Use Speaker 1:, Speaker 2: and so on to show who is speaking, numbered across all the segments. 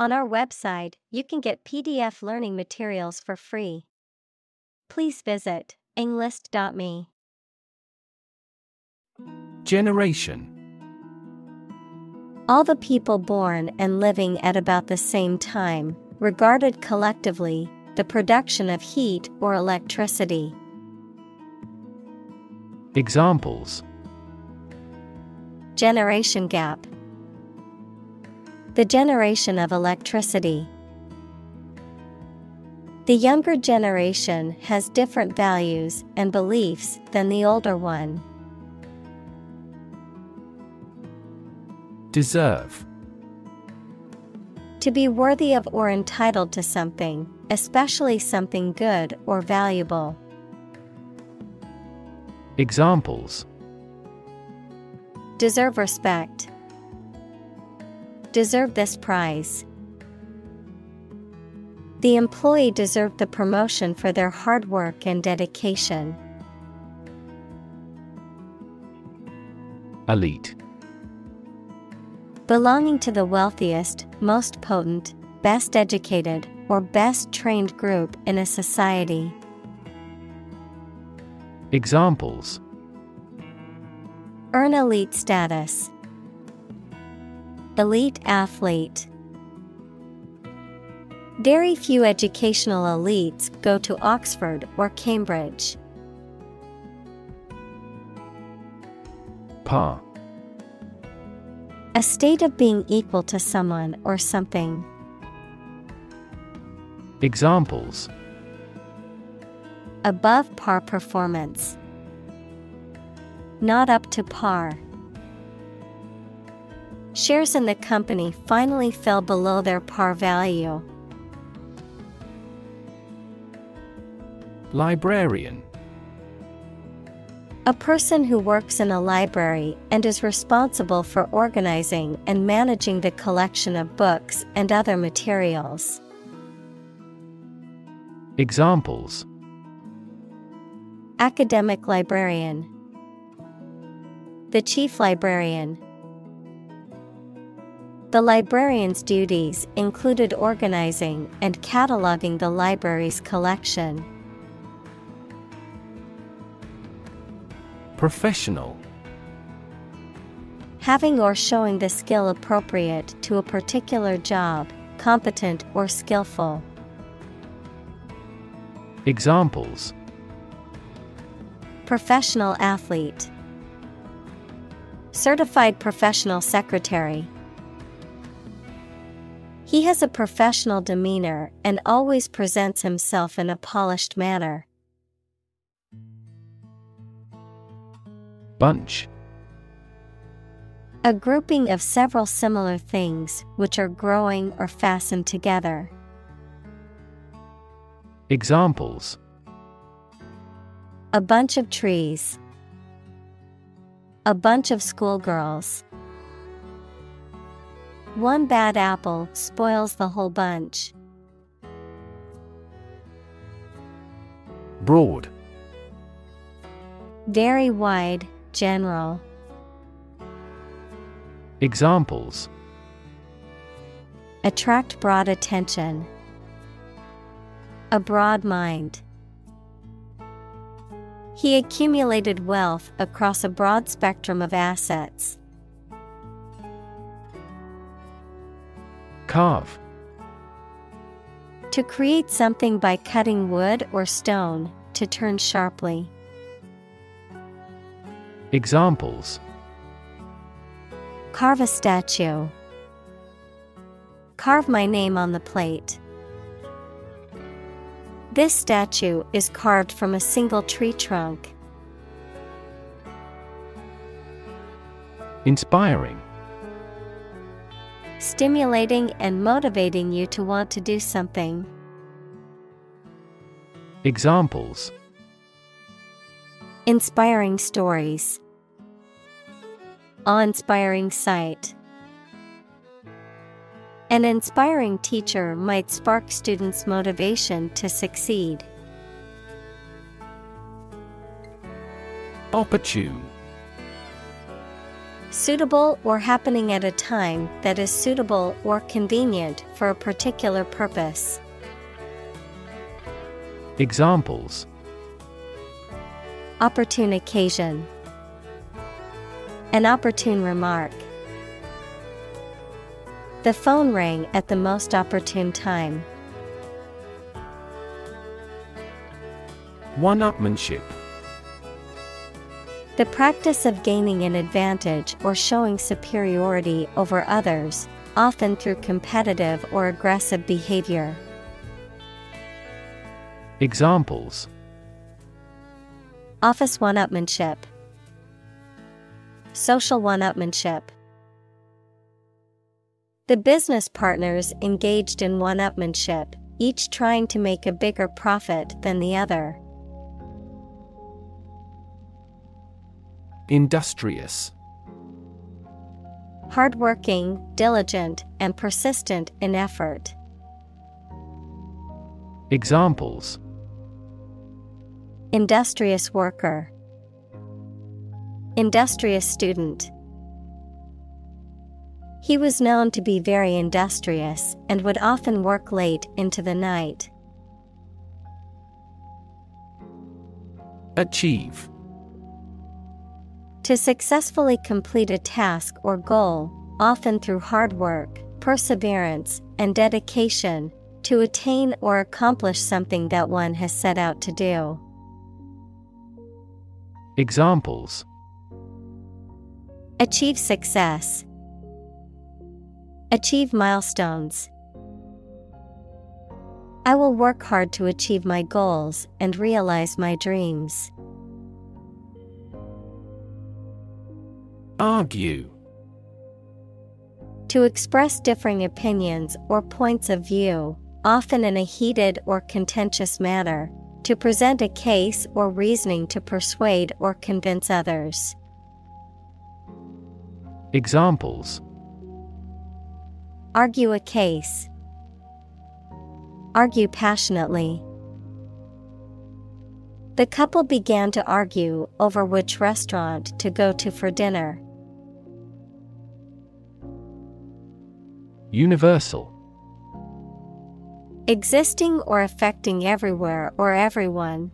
Speaker 1: On our website, you can get PDF learning materials for free. Please visit englist.me.
Speaker 2: Generation
Speaker 1: All the people born and living at about the same time, regarded collectively, the production of heat or electricity.
Speaker 2: Examples
Speaker 1: Generation gap. The generation of electricity. The younger generation has different values and beliefs than the older one.
Speaker 2: Deserve
Speaker 1: To be worthy of or entitled to something, especially something good or valuable.
Speaker 2: Examples
Speaker 1: Deserve respect. Deserve this prize. The employee deserved the promotion for their hard work and dedication.
Speaker 2: Elite
Speaker 1: Belonging to the wealthiest, most potent, best educated, or best trained group in a society.
Speaker 2: Examples
Speaker 1: Earn elite status. Elite athlete. Very few educational elites go to Oxford or Cambridge.
Speaker 2: Par
Speaker 1: A state of being equal to someone or something.
Speaker 2: Examples
Speaker 1: Above par performance. Not up to par. Shares in the company finally fell below their par value.
Speaker 2: Librarian
Speaker 1: A person who works in a library and is responsible for organizing and managing the collection of books and other materials.
Speaker 2: Examples
Speaker 1: Academic librarian. The chief librarian. The librarian's duties included organizing and cataloging the library's collection.
Speaker 2: Professional
Speaker 1: Having or showing the skill appropriate to a particular job, competent or skillful.
Speaker 2: Examples
Speaker 1: Professional athlete. Certified professional secretary. He has a professional demeanor and always presents himself in a polished manner.
Speaker 2: Bunch
Speaker 1: A grouping of several similar things which are growing or fastened together.
Speaker 2: Examples
Speaker 1: A bunch of trees. A bunch of schoolgirls. One bad apple spoils the whole bunch.
Speaker 2: Broad
Speaker 1: Very wide, general.
Speaker 2: Examples
Speaker 1: Attract broad attention. A broad mind. He accumulated wealth across a broad spectrum of assets.
Speaker 2: Carve
Speaker 1: To create something by cutting wood or stone, to turn sharply.
Speaker 2: Examples
Speaker 1: Carve a statue. Carve my name on the plate. This statue is carved from a single tree trunk.
Speaker 2: Inspiring
Speaker 1: Stimulating and motivating you to want to do something.
Speaker 2: Examples
Speaker 1: Inspiring stories. Awe inspiring sight. An inspiring teacher might spark students' motivation to succeed.
Speaker 2: Opportune
Speaker 1: Suitable or happening at a time that is suitable or convenient for a particular purpose.
Speaker 2: Examples
Speaker 1: Opportune occasion. An opportune remark. The phone rang at the most opportune time.
Speaker 2: One upmanship.
Speaker 1: The practice of gaining an advantage or showing superiority over others, often through competitive or aggressive behavior.
Speaker 2: Examples
Speaker 1: Office one upmanship, Social one upmanship. The business partners engaged in one upmanship, each trying to make a bigger profit than the other.
Speaker 2: Industrious.
Speaker 1: Hardworking, diligent, and persistent in effort.
Speaker 2: Examples
Speaker 1: Industrious worker, Industrious student. He was known to be very industrious and would often work late into the night.
Speaker 2: Achieve.
Speaker 1: To successfully complete a task or goal, often through hard work, perseverance, and dedication, to attain or accomplish something that one has set out to do.
Speaker 2: Examples
Speaker 1: Achieve success, Achieve milestones. I will work hard to achieve my goals and realize my dreams.
Speaker 2: Argue.
Speaker 1: To express differing opinions or points of view, often in a heated or contentious manner, to present a case or reasoning to persuade or convince others.
Speaker 2: Examples
Speaker 1: Argue a case. Argue passionately. The couple began to argue over which restaurant to go to for dinner.
Speaker 2: Universal.
Speaker 1: Existing or affecting everywhere or everyone.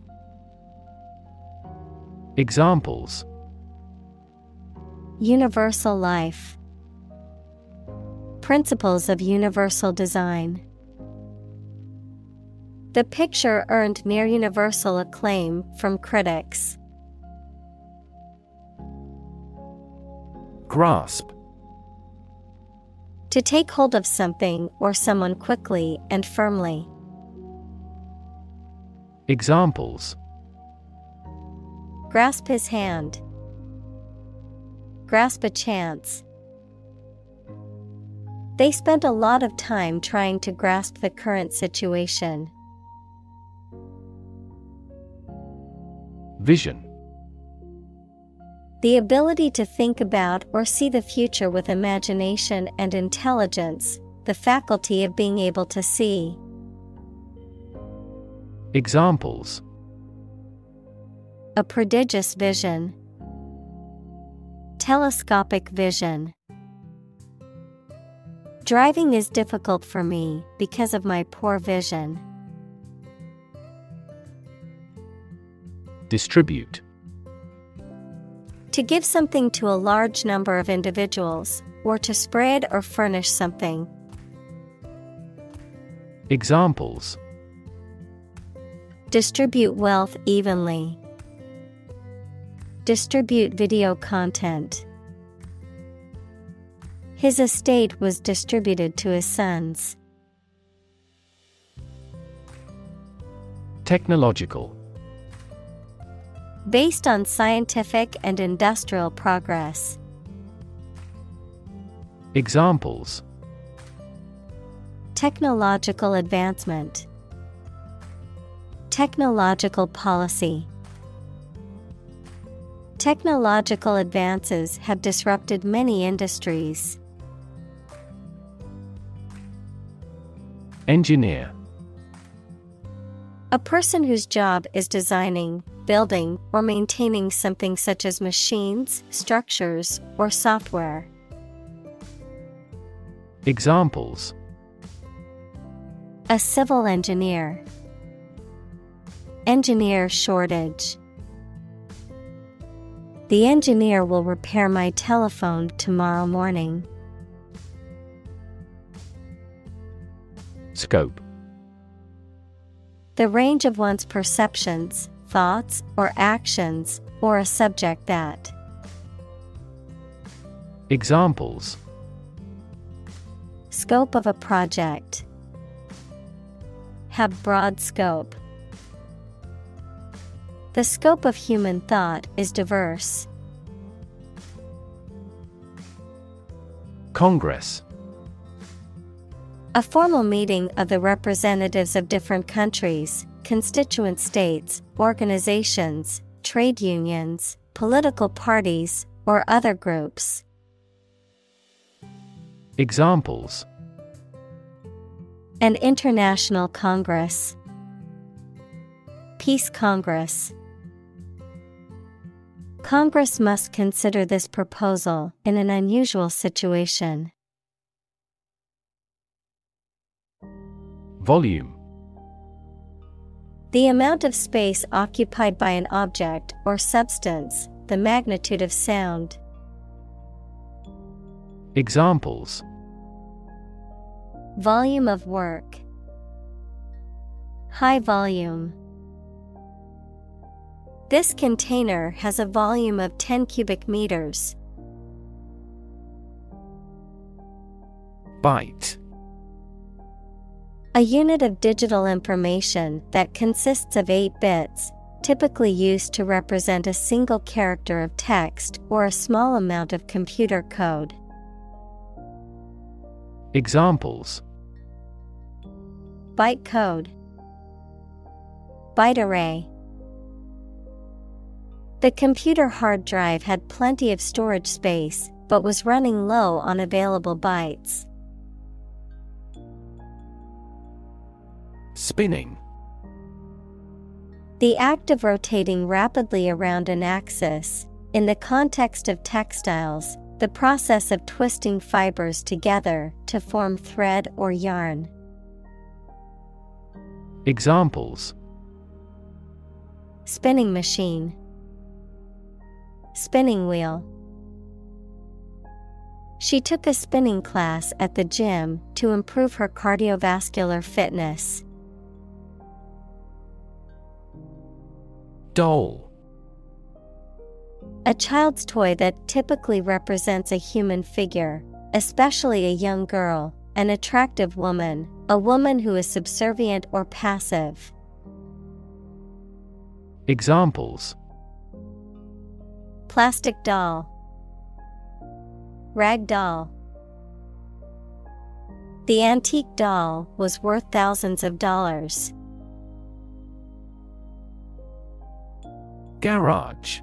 Speaker 2: Examples
Speaker 1: Universal life. Principles of universal design. The picture earned near universal acclaim from critics.
Speaker 2: Grasp.
Speaker 1: To take hold of something or someone quickly and firmly.
Speaker 2: Examples
Speaker 1: Grasp his hand. Grasp a chance. They spent a lot of time trying to grasp the current situation.
Speaker 2: Vision.
Speaker 1: The ability to think about or see the future with imagination and intelligence, the faculty of being able to see.
Speaker 2: Examples
Speaker 1: A prodigious vision. Telescopic vision. Driving is difficult for me because of my poor vision.
Speaker 2: Distribute.
Speaker 1: To give something to a large number of individuals, or to spread or furnish something.
Speaker 2: Examples
Speaker 1: Distribute wealth evenly. Distribute video content. His estate was distributed to his sons.
Speaker 2: Technological.
Speaker 1: Based on scientific and industrial progress.
Speaker 2: Examples
Speaker 1: Technological advancement. Technological policy. Technological advances have disrupted many industries.
Speaker 2: Engineer.
Speaker 1: A person whose job is designing, building, or maintaining something such as machines, structures, or software.
Speaker 2: Examples
Speaker 1: A civil engineer, Engineer shortage. The engineer will repair my telephone tomorrow morning.
Speaker 2: Scope
Speaker 1: The range of one's perceptions, thoughts, or actions, or a subject that.
Speaker 2: Examples
Speaker 1: Scope of a project. Have broad scope. The scope of human thought is diverse.
Speaker 2: Congress
Speaker 1: A formal meeting of the representatives of different countries, constituent states, organizations, trade unions, political parties, or other groups.
Speaker 2: Examples
Speaker 1: An international congress. Peace Congress. Congress must consider this proposal in an unusual situation.
Speaker 2: Volume
Speaker 1: The amount of space occupied by an object or substance, the magnitude of sound.
Speaker 2: Examples
Speaker 1: Volume of work. High volume. This container has a volume of 10 cubic meters.
Speaker 2: Byte
Speaker 1: A unit of digital information that consists of 8 bits, typically used to represent a single character of text or a small amount of computer code.
Speaker 2: Examples
Speaker 1: Byte code. Byte array. The computer hard drive had plenty of storage space, but was running low on available bytes.
Speaker 2: Spinning
Speaker 1: The act of rotating rapidly around an axis, in the context of textiles, the process of twisting fibers together to form thread or yarn.
Speaker 2: Examples
Speaker 1: Spinning machine, Spinning wheel. She took a spinning class at the gym to improve her cardiovascular fitness.
Speaker 2: Doll
Speaker 1: A child's toy that typically represents a human figure, especially a young girl, an attractive woman, a woman who is subservient or passive.
Speaker 2: Examples
Speaker 1: Plastic doll, Rag doll. The antique doll was worth thousands of dollars.
Speaker 2: Garage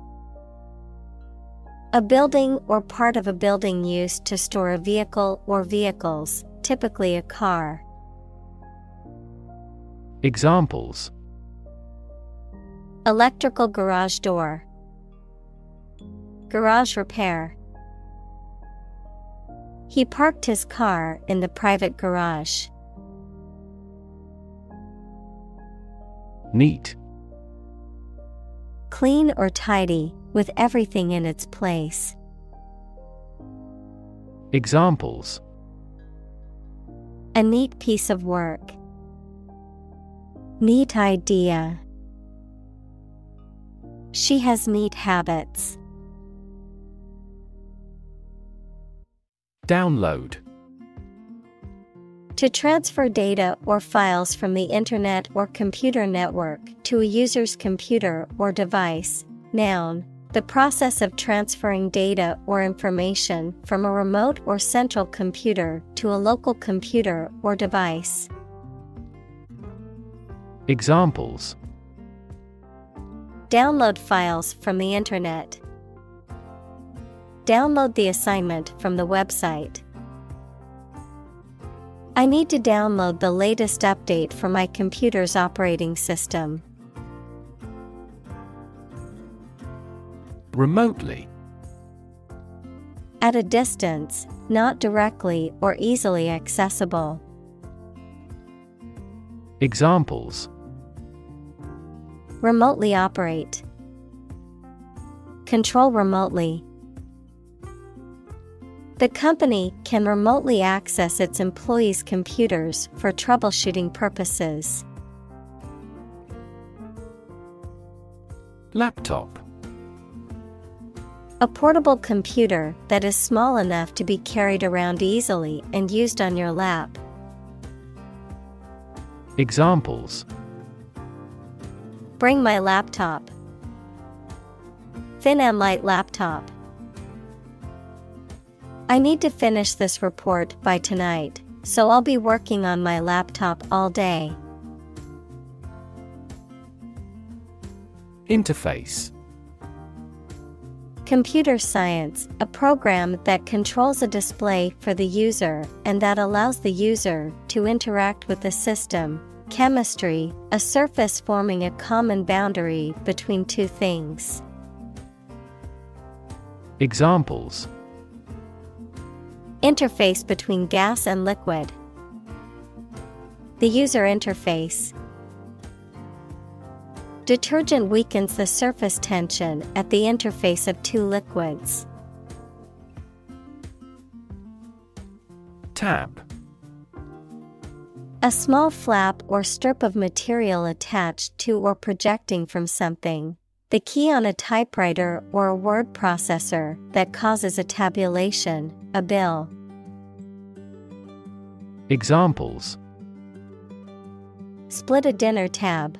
Speaker 1: A building or part of a building used to store a vehicle or vehicles, typically a car.
Speaker 2: Examples
Speaker 1: Electrical garage door, Garage repair. He parked his car in the private garage.
Speaker 2: Neat
Speaker 1: Clean or tidy, with everything in its place.
Speaker 2: Examples
Speaker 1: A neat piece of work. Neat idea. She has neat habits.
Speaker 2: Download
Speaker 1: To transfer data or files from the Internet or computer network to a user's computer or device. Noun. The process of transferring data or information from a remote or central computer to a local computer or device.
Speaker 2: Examples
Speaker 1: Download files from the Internet. Download the assignment from the website. I need to download the latest update for my computer's operating system.
Speaker 2: Remotely.
Speaker 1: At a distance, not directly or easily accessible.
Speaker 2: Examples
Speaker 1: Remotely operate. Control remotely. The company can remotely access its employees' computers for troubleshooting purposes.
Speaker 2: Laptop
Speaker 1: A portable computer that is small enough to be carried around easily and used on your lap.
Speaker 2: Examples
Speaker 1: Bring my laptop. Thin and light laptop. I need to finish this report by tonight, so I'll be working on my laptop all day.
Speaker 2: Interface
Speaker 1: Computer science, a program that controls a display for the user and that allows the user to interact with the system. Chemistry, a surface forming a common boundary between two things.
Speaker 2: Examples
Speaker 1: Interface between gas and liquid. The user interface. Detergent weakens the surface tension at the interface of two liquids.
Speaker 2: Tab
Speaker 1: A small flap or strip of material attached to or projecting from something. The key on a typewriter or a word processor that causes a tabulation, a bill.
Speaker 2: Examples
Speaker 1: Split a dinner tab.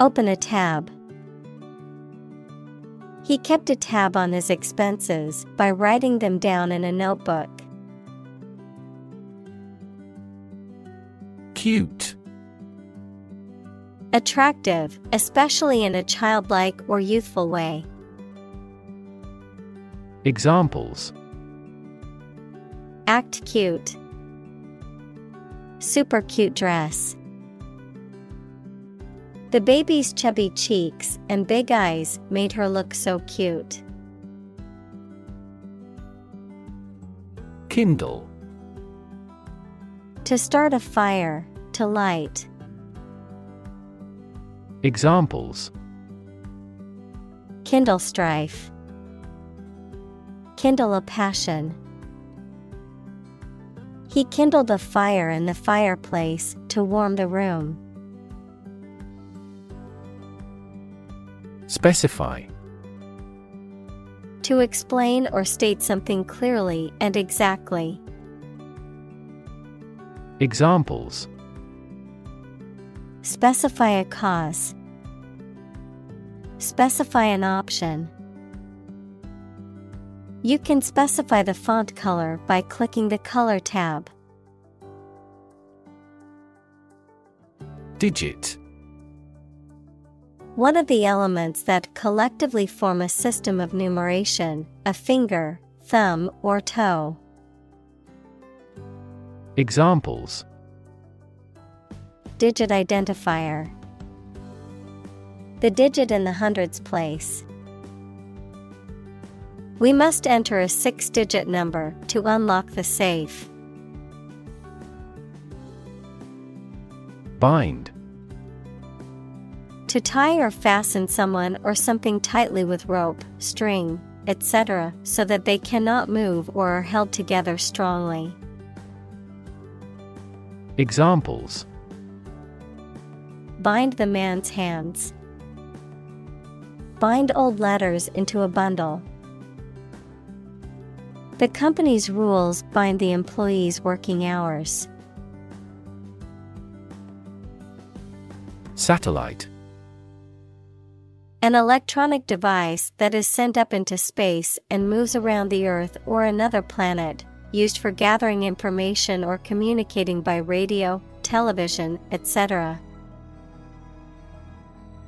Speaker 1: Open a tab. He kept a tab on his expenses by writing them down in a notebook.
Speaker 2: Cute
Speaker 1: Attractive, especially in a childlike or youthful way.
Speaker 2: Examples
Speaker 1: Act cute. Super cute dress. The baby's chubby cheeks and big eyes made her look so cute.
Speaker 2: Kindle
Speaker 1: To start a fire, to light.
Speaker 2: Examples
Speaker 1: Kindle strife. Kindle a passion. He kindled a fire in the fireplace to warm the room.
Speaker 2: Specify
Speaker 1: To explain or state something clearly and exactly.
Speaker 2: Examples
Speaker 1: Specify a cause. Specify an option. You can specify the font color by clicking the Color tab.
Speaker 2: Digit
Speaker 1: One of the elements that collectively form a system of numeration, a finger, thumb, or toe.
Speaker 2: Examples
Speaker 1: Digit identifier. The digit in the hundreds place. We must enter a six digit number to unlock the safe.
Speaker 2: Bind
Speaker 1: To tie or fasten someone or something tightly with rope, string, etc., so that they cannot move or are held together strongly.
Speaker 2: Examples
Speaker 1: Bind the man's hands. Bind old letters into a bundle. The company's rules bind the employee's working hours.
Speaker 2: Satellite
Speaker 1: An electronic device that is sent up into space and moves around the Earth or another planet, used for gathering information or communicating by radio, television, etc.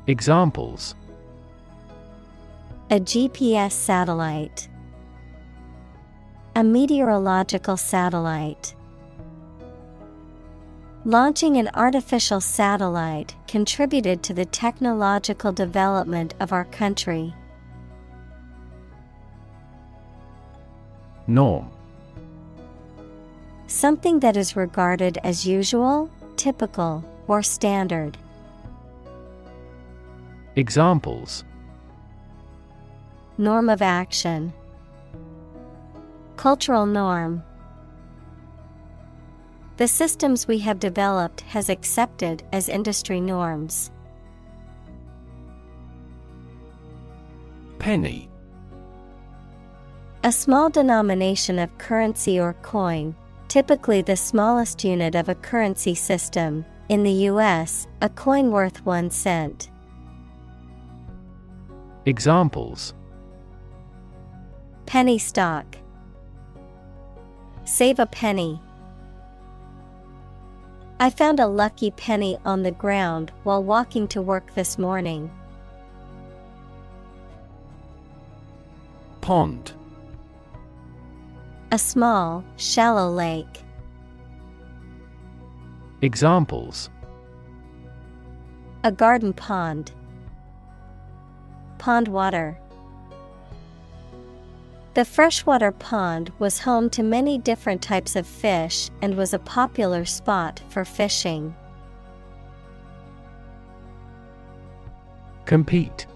Speaker 2: Examples
Speaker 1: A GPS satellite. A meteorological satellite. Launching an artificial satellite contributed to the technological development of our country.
Speaker 2: Norm
Speaker 1: Something that is regarded as usual, typical, or standard.
Speaker 2: Examples
Speaker 1: Norm of action Cultural norm. The systems we have developed has accepted as industry norms.
Speaker 2: Penny.
Speaker 1: A small denomination of currency or coin, typically the smallest unit of a currency system. In the US, a coin worth one cent.
Speaker 2: Examples
Speaker 1: Penny stock. Save a penny. I found a lucky penny on the ground while walking to work this morning.
Speaker 2: Pond.
Speaker 1: A small, shallow lake.
Speaker 2: Examples
Speaker 1: A garden pond. Pond water. The freshwater pond was home to many different types of fish and was a popular spot for fishing.
Speaker 2: Compete.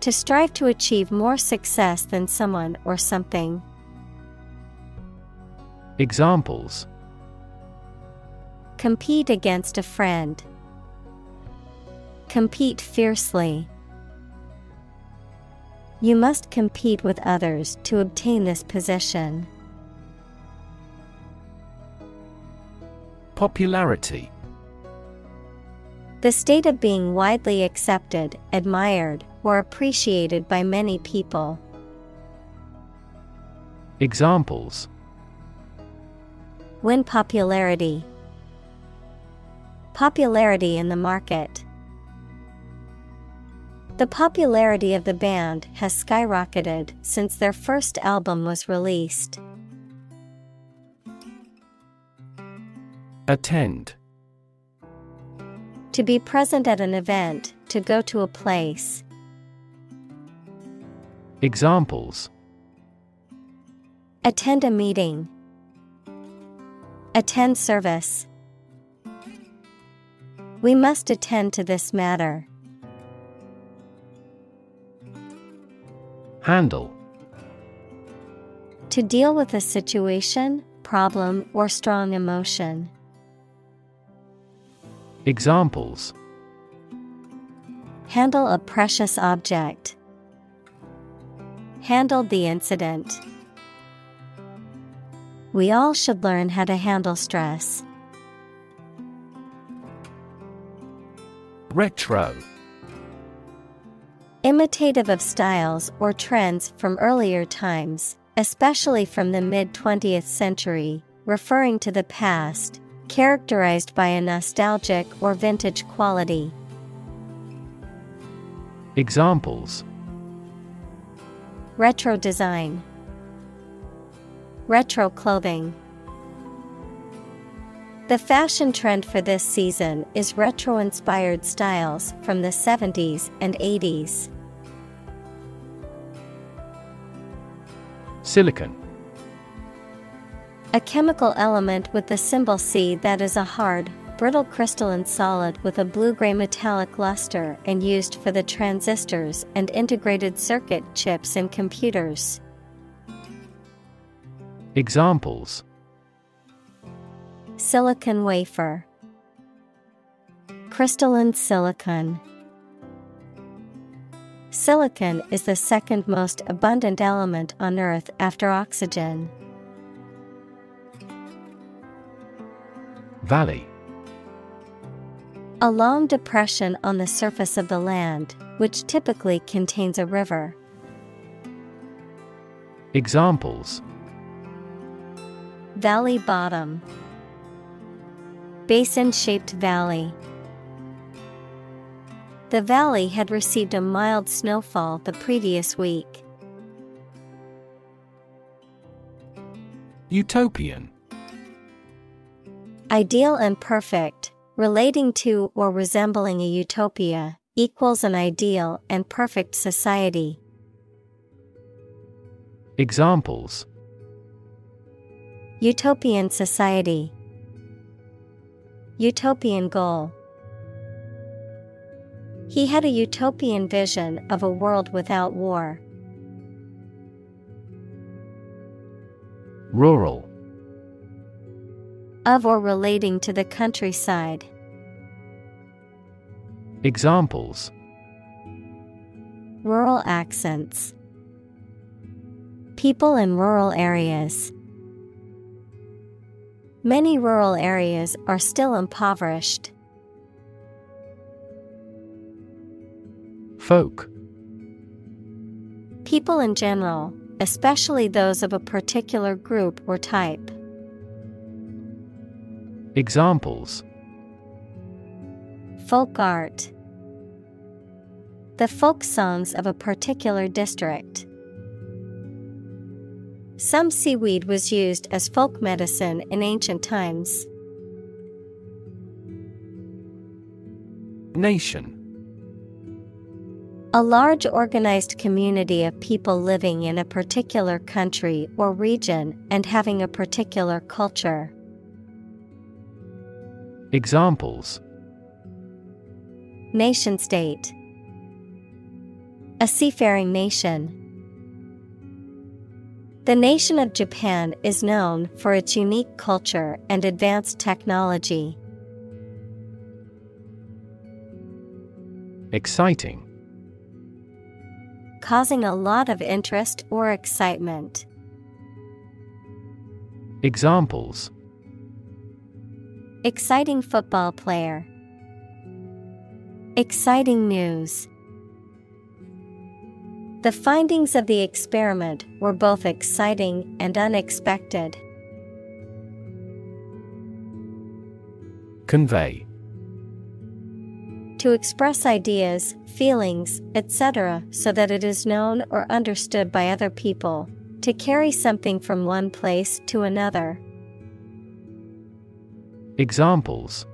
Speaker 1: To strive to achieve more success than someone or something.
Speaker 2: Examples
Speaker 1: Compete against a friend. Compete fiercely. You must compete with others to obtain this position.
Speaker 2: Popularity.
Speaker 1: The state of being widely accepted, admired, or appreciated by many people.
Speaker 2: Examples
Speaker 1: Win popularity. Popularity in the market. The popularity of the band has skyrocketed since their first album was released.
Speaker 2: Attend.
Speaker 1: To be present at an event, to go to a place.
Speaker 2: Examples
Speaker 1: Attend a meeting. Attend service. We must attend to this matter.
Speaker 2: Handle.
Speaker 1: To deal with a situation, problem, or strong emotion.
Speaker 2: Examples
Speaker 1: Handle a precious object. Handle the incident. We all should learn how to handle stress.
Speaker 2: Retro.
Speaker 1: Imitative of styles or trends from earlier times, especially from the mid 20th century, referring to the past, characterized by a nostalgic or vintage quality.
Speaker 2: Examples
Speaker 1: Retro design, Retro clothing. The fashion trend for this season is retro inspired styles from the 70s and 80s.
Speaker 2: Silicon.
Speaker 1: A chemical element with the symbol C that is a hard, brittle crystalline solid with a blue gray metallic luster and used for the transistors and integrated circuit chips in computers.
Speaker 2: Examples
Speaker 1: Silicon wafer, Crystalline silicon. Silicon is the second most abundant element on Earth after oxygen.
Speaker 2: Valley.
Speaker 1: A long depression on the surface of the land, which typically contains a river.
Speaker 2: Examples
Speaker 1: Valley bottom, Basin shaped valley. The valley had received a mild snowfall the previous week.
Speaker 2: Utopian.
Speaker 1: Ideal and perfect, relating to or resembling a utopia, equals an ideal and perfect society.
Speaker 2: Examples
Speaker 1: Utopian society, Utopian goal. He had a utopian vision of a world without war.
Speaker 2: Rural
Speaker 1: Of or relating to the countryside.
Speaker 2: Examples
Speaker 1: Rural accents. People in rural areas. Many rural areas are still impoverished.
Speaker 2: Folk
Speaker 1: People in general, especially those of a particular group or type.
Speaker 2: Examples
Speaker 1: Folk art. The folk songs of a particular district. Some seaweed was used as folk medicine in ancient times.
Speaker 2: Nation
Speaker 1: A large organized community of people living in a particular country or region and having a particular culture.
Speaker 2: Examples
Speaker 1: Nation state. A seafaring nation. The nation of Japan is known for its unique culture and advanced technology.
Speaker 2: Exciting
Speaker 1: Causing a lot of interest or excitement.
Speaker 2: Examples
Speaker 1: Exciting football player. Exciting news. The findings of the experiment were both exciting and unexpected.
Speaker 2: Convey
Speaker 1: To express ideas, feelings, etc., so that it is known or understood by other people. To carry something from one place to another.
Speaker 2: Examples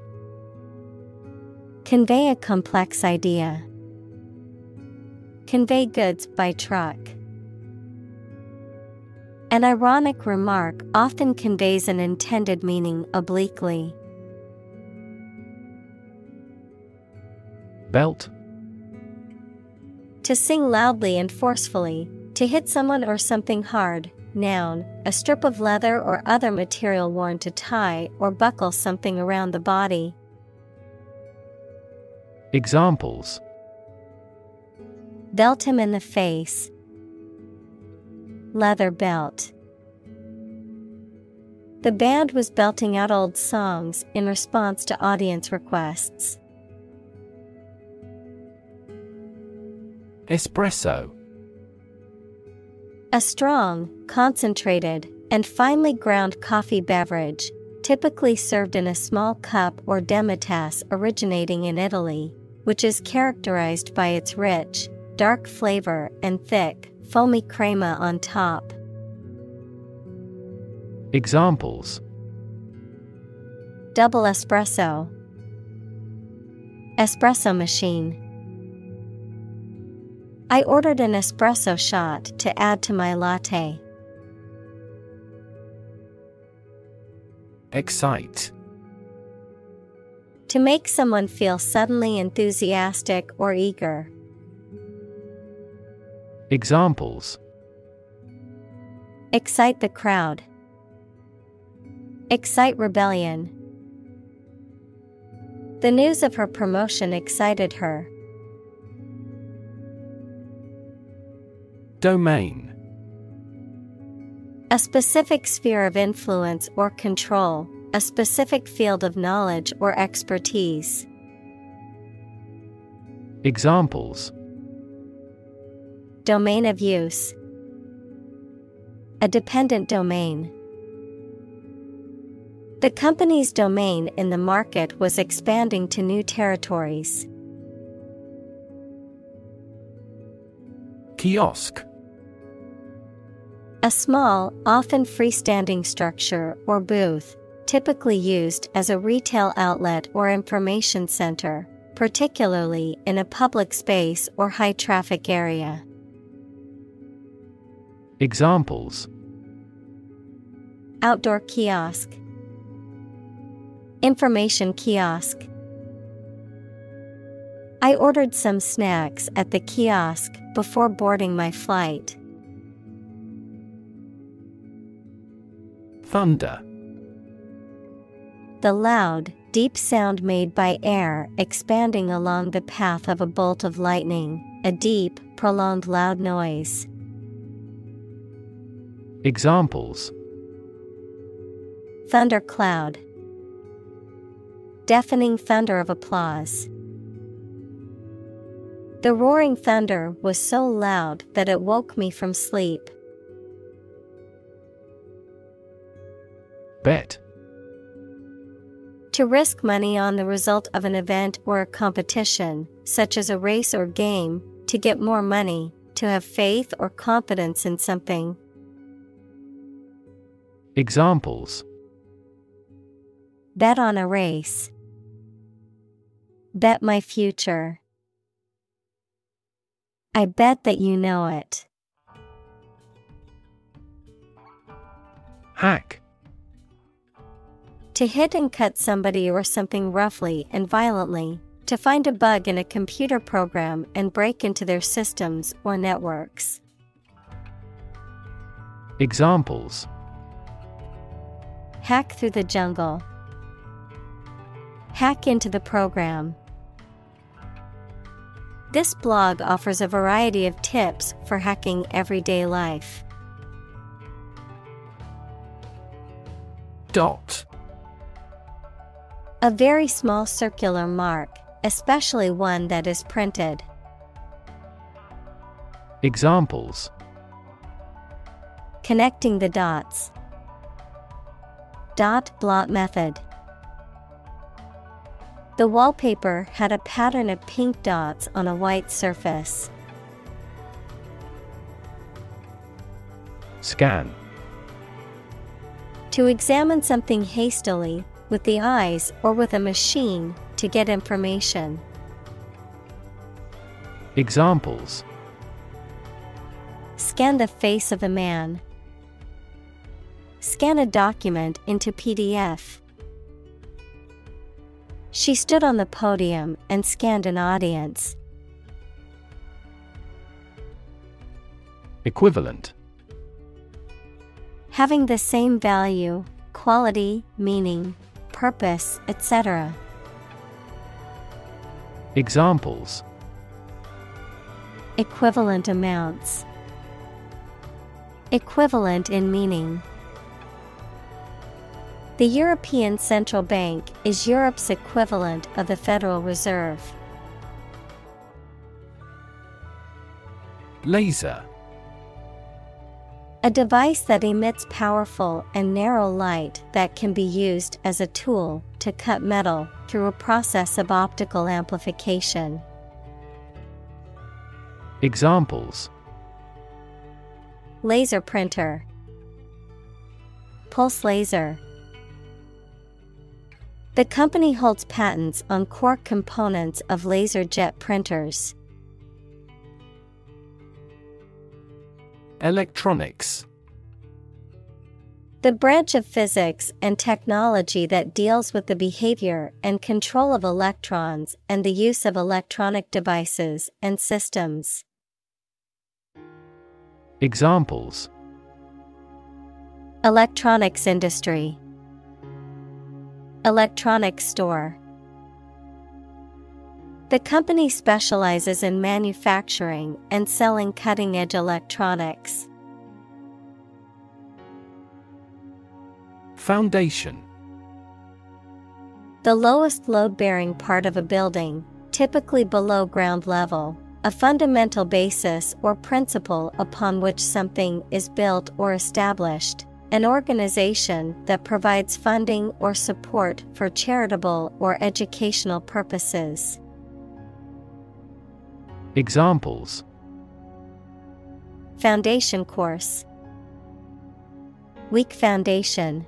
Speaker 1: Convey a complex idea. Convey goods by truck. An ironic remark often conveys an intended meaning obliquely.
Speaker 2: Belt
Speaker 1: To sing loudly and forcefully, to hit someone or something hard. Noun, a strip of leather or other material worn to tie or buckle something around the body.
Speaker 2: Examples
Speaker 1: Belt him in the face. Leather belt. The band was belting out old songs in response to audience requests.
Speaker 2: Espresso
Speaker 1: A strong, concentrated, and finely ground coffee beverage, typically served in a small cup or demitasse originating in Italy, which is characterized by its rich, dark flavor and thick, foamy crema on top.
Speaker 2: Examples
Speaker 1: Double espresso. Espresso machine. I ordered an espresso shot to add to my latte.
Speaker 2: Excite
Speaker 1: To make someone feel suddenly enthusiastic or eager.
Speaker 2: Examples
Speaker 1: Excite the crowd. Excite rebellion. The news of her promotion excited her.
Speaker 2: Domain
Speaker 1: A specific sphere of influence or control, a specific field of knowledge or expertise.
Speaker 2: Examples
Speaker 1: Domain of use. A dependent domain. The company's domain in the market was expanding to new territories.
Speaker 2: Kiosk
Speaker 1: A small, often freestanding structure or booth, typically used as a retail outlet or information center, particularly in a public space or high traffic area.
Speaker 2: Examples
Speaker 1: Outdoor kiosk, Information kiosk. I ordered some snacks at the kiosk before boarding my flight.
Speaker 2: Thunder
Speaker 1: The loud, deep sound made by air expanding along the path of a bolt of lightning, a deep, prolonged loud noise.
Speaker 2: Examples
Speaker 1: Thundercloud Deafening thunder of applause. The roaring thunder was so loud that it woke me from sleep.
Speaker 2: Bet
Speaker 1: To risk money on the result of an event or a competition, such as a race or game, to get more money, to have faith or confidence in something.
Speaker 2: Examples
Speaker 1: Bet on a race. Bet my future. I bet that you know it.
Speaker 2: Hack
Speaker 1: To hit and cut somebody or something roughly and violently, to find a bug in a computer program and break into their systems or networks.
Speaker 2: Examples
Speaker 1: Hack through the jungle. Hack into the program. This blog offers a variety of tips for hacking everyday life.
Speaker 2: Dot
Speaker 1: A very small circular mark, especially one that is printed.
Speaker 2: Examples
Speaker 1: Connecting the dots. Dot blot method. The wallpaper had a pattern of pink dots on a white surface.
Speaker 2: Scan
Speaker 1: To examine something hastily, with the eyes or with a machine, to get information.
Speaker 2: Examples
Speaker 1: Scan the face of a man. Scan a document into PDF. She stood on the podium and scanned an audience.
Speaker 2: Equivalent
Speaker 1: Having the same value, quality, meaning, purpose, etc.
Speaker 2: Examples
Speaker 1: Equivalent amounts. Equivalent in meaning. The European Central Bank is Europe's equivalent of the Federal Reserve.
Speaker 2: Laser
Speaker 1: A device that emits powerful and narrow light that can be used as a tool to cut metal through a process of optical amplification.
Speaker 2: Examples
Speaker 1: Laser printer, Pulse laser. The company holds patents on core components of laser jet printers.
Speaker 2: Electronics
Speaker 1: The branch of physics and technology that deals with the behavior and control of electrons and the use of electronic devices and systems.
Speaker 2: Examples
Speaker 1: Electronics industry, Electronics store. The company specializes in manufacturing and selling cutting edge electronics.
Speaker 2: Foundation
Speaker 1: The lowest load bearing part of a building, typically below ground level, a fundamental basis or principle upon which something is built or established. An organization that provides funding or support for charitable or educational purposes.
Speaker 2: Examples
Speaker 1: Foundation course. Weak foundation.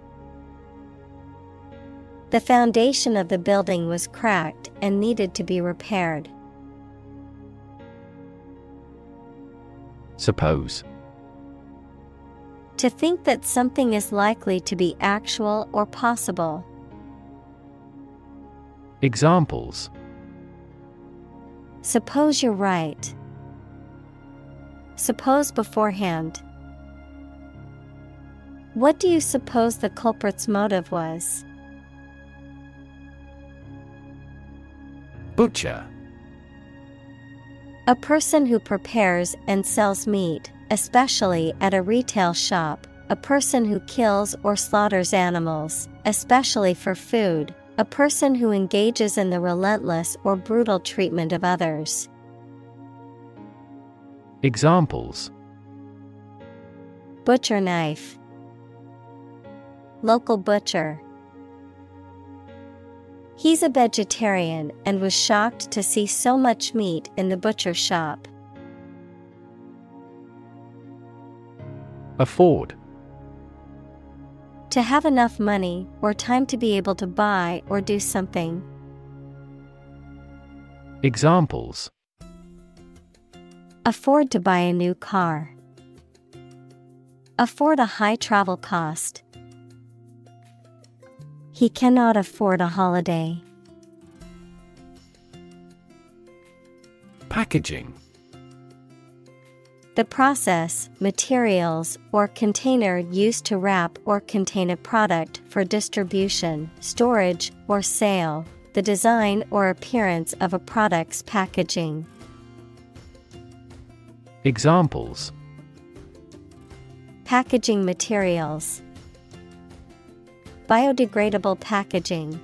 Speaker 1: The foundation of the building was cracked and needed to be repaired.
Speaker 2: Suppose
Speaker 1: To think that something is likely to be actual or possible.
Speaker 2: Examples
Speaker 1: Suppose you're right. Suppose beforehand. What do you suppose the culprit's motive was?
Speaker 2: Butcher
Speaker 1: A person who prepares and sells meat, especially at a retail shop, a person who kills or slaughters animals, especially for food, a person who engages in the relentless or brutal treatment of others.
Speaker 2: Examples
Speaker 1: Butcher knife, Local butcher. He's a vegetarian and was shocked to see so much meat in the butcher shop.
Speaker 2: Afford
Speaker 1: To have enough money or time to be able to buy or do something.
Speaker 2: Examples
Speaker 1: Afford to buy a new car. Afford a high travel cost. He cannot afford a holiday.
Speaker 2: Packaging
Speaker 1: The process, materials, or container used to wrap or contain a product for distribution, storage, or sale. The design or appearance of a product's packaging.
Speaker 2: Examples
Speaker 1: Packaging materials. Biodegradable packaging.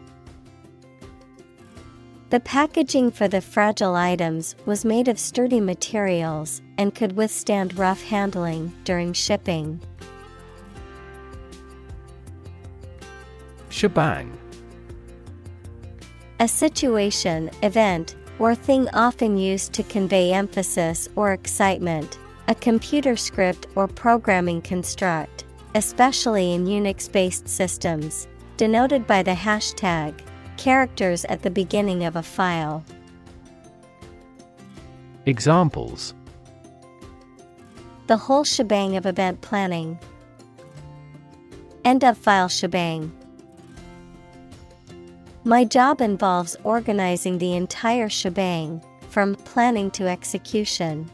Speaker 1: The packaging for the fragile items was made of sturdy materials and could withstand rough handling during shipping.
Speaker 2: Shebang
Speaker 1: A situation, event, or thing often used to convey emphasis or excitement, a computer script or programming construct, especially in Unix based systems, denoted by the hashtag, characters at the beginning of a file.
Speaker 2: Examples
Speaker 1: The whole shebang of event planning. End of file shebang. My job involves organizing the entire shebang, from planning to execution.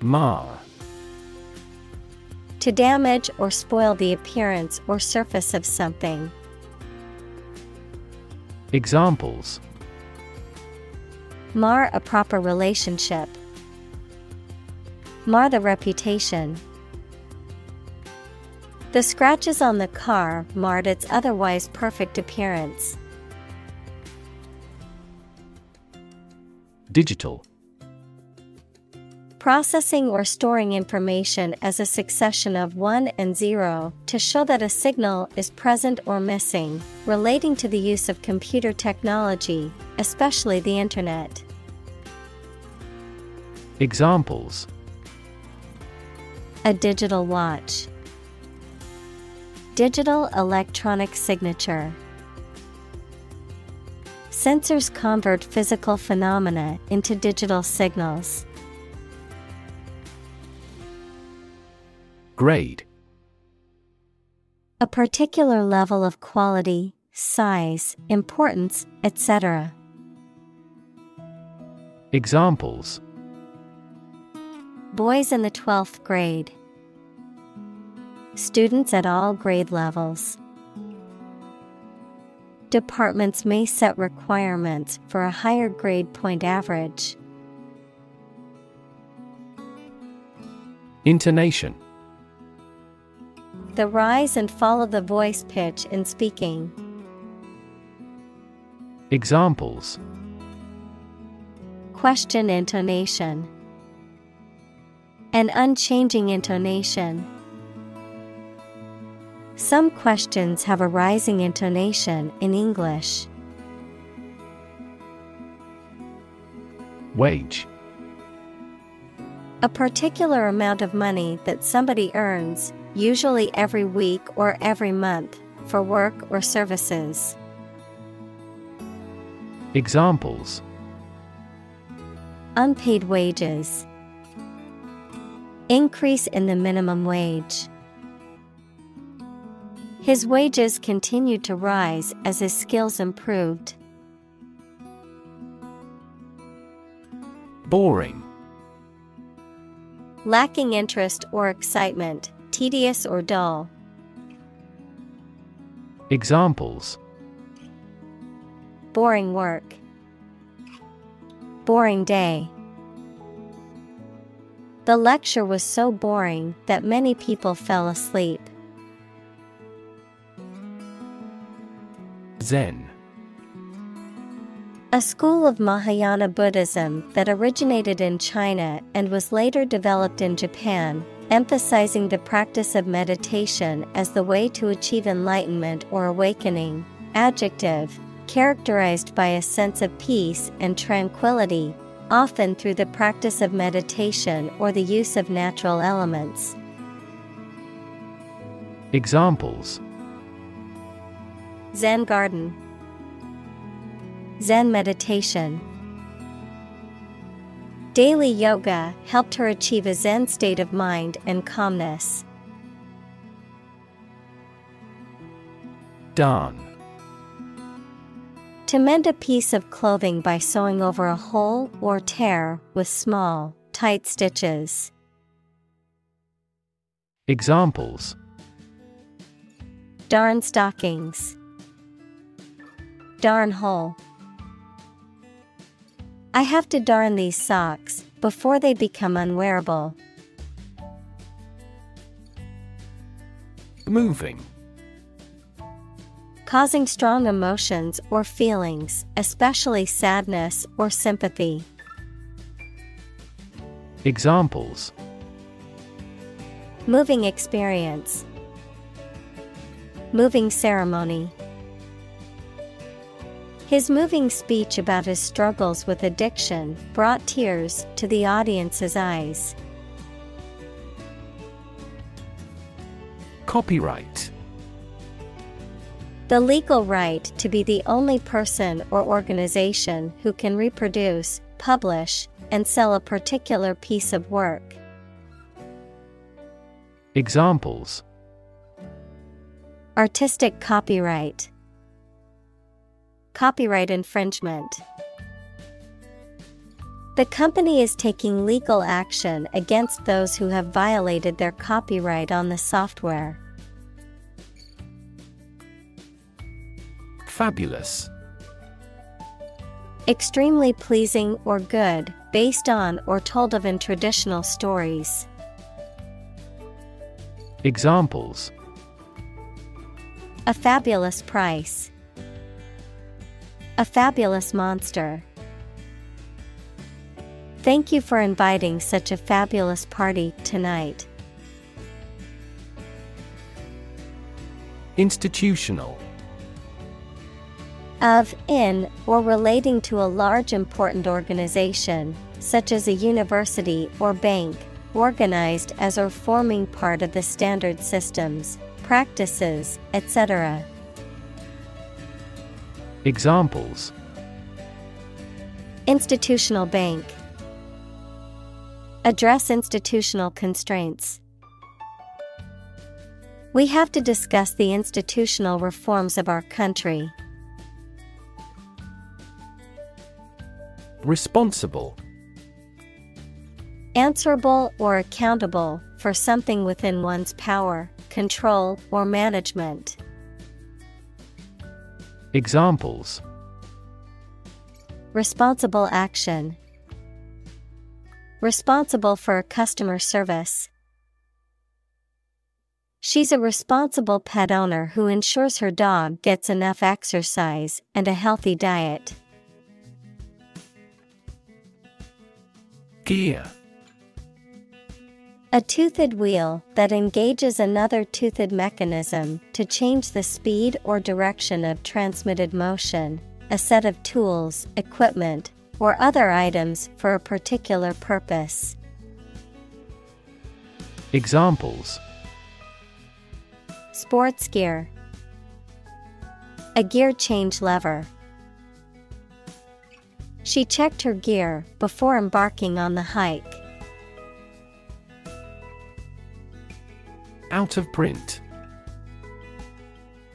Speaker 2: Mar
Speaker 1: To damage or spoil the appearance or surface of something.
Speaker 2: Examples
Speaker 1: Mar a proper relationship. Mar the reputation. The scratches on the car marred its otherwise perfect appearance.
Speaker 2: Digital
Speaker 1: Processing or storing information as a succession of 1 and 0 to show that a signal is present or missing, relating to the use of computer technology, especially the Internet.
Speaker 2: Examples
Speaker 1: A digital watch. Digital electronic signature. Sensors convert physical phenomena into digital signals.
Speaker 2: Grade
Speaker 1: A particular level of quality, size, importance, etc.
Speaker 2: Examples
Speaker 1: Boys in the 12th grade. Students at all grade levels. Departments may set requirements for a higher grade point average.
Speaker 2: Intonation
Speaker 1: The rise and fall of the voice pitch in speaking.
Speaker 2: Examples
Speaker 1: Question intonation. An unchanging intonation. Some questions have a rising intonation in English.
Speaker 2: Wage
Speaker 1: A particular amount of money that somebody earns, usually every week or every month, for work or services.
Speaker 2: Examples
Speaker 1: Unpaid wages. Increase in the minimum wage. His wages continued to rise as his skills improved.
Speaker 2: Boring.
Speaker 1: Lacking interest or excitement, tedious or dull.
Speaker 2: Examples
Speaker 1: Boring work. Boring day. The lecture was so boring that many people fell asleep.
Speaker 2: Zen.
Speaker 1: A school of Mahayana Buddhism that originated in China and was later developed in Japan, emphasizing the practice of meditation as the way to achieve enlightenment or awakening. Adjective, characterized by a sense of peace and tranquility, often through the practice of meditation or the use of natural elements.
Speaker 2: Examples
Speaker 1: Zen garden, Zen meditation. Daily yoga helped her achieve a Zen state of mind and calmness.
Speaker 2: Darn.
Speaker 1: To mend a piece of clothing by sewing over a hole or tear with small, tight stitches.
Speaker 2: Examples
Speaker 1: Darn stockings. Darn hole. I have to darn these socks before they become unwearable.
Speaker 2: Moving.
Speaker 1: Causing strong emotions or feelings, especially sadness or sympathy.
Speaker 2: Examples
Speaker 1: Moving experience. Moving ceremony. His moving speech about his struggles with addiction brought tears to the audience's eyes.
Speaker 2: Copyright.
Speaker 1: The legal right to be the only person or organization who can reproduce, publish, and sell a particular piece of work.
Speaker 2: Examples
Speaker 1: Artistic copyright, Copyright infringement. The company is taking legal action against those who have violated their copyright on the software.
Speaker 2: Fabulous.
Speaker 1: Extremely pleasing or good, based on or told of in traditional stories.
Speaker 2: Examples
Speaker 1: A fabulous price. A fabulous monster. Thank you for inviting such a fabulous party tonight.
Speaker 2: Institutional.
Speaker 1: Of, in, or relating to a large important organization, such as a university or bank, organized as or forming part of the standard systems, practices, etc.
Speaker 2: Examples
Speaker 1: Institutional bank. Address institutional constraints. We have to discuss the institutional reforms of our country.
Speaker 2: Responsible.
Speaker 1: Answerable or accountable for something within one's power, control, or management.
Speaker 2: Examples
Speaker 1: Responsible action. Responsible for customer service. She's a responsible pet owner who ensures her dog gets enough exercise and a healthy diet.
Speaker 2: Gear.
Speaker 1: A toothed wheel that engages another toothed mechanism to change the speed or direction of transmitted motion, a set of tools, equipment, or other items for a particular purpose.
Speaker 2: Examples
Speaker 1: Sports gear, a gear change lever. She checked her gear before embarking on the hike.
Speaker 2: Out of print.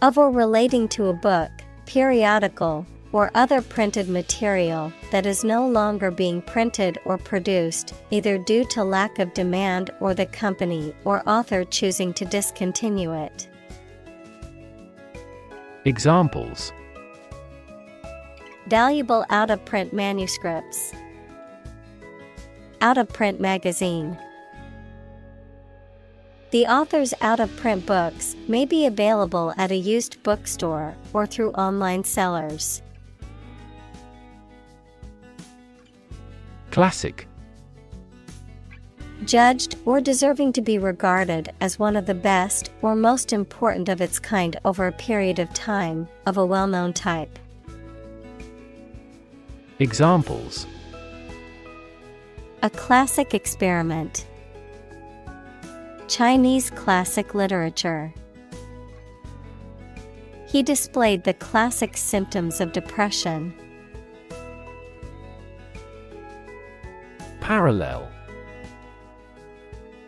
Speaker 1: Of or relating to a book, periodical, or other printed material that is no longer being printed or produced, either due to lack of demand or the company or author choosing to discontinue it.
Speaker 2: Examples
Speaker 1: Valuable out of print manuscripts, out of print magazine. The author's out of print books may be available at a used bookstore or through online sellers.
Speaker 2: Classic.
Speaker 1: Judged or deserving to be regarded as one of the best or most important of its kind over a period of time, of a well known type.
Speaker 2: Examples
Speaker 1: A classic experiment. Chinese classic literature. He displayed the classic symptoms of depression.
Speaker 2: Parallel.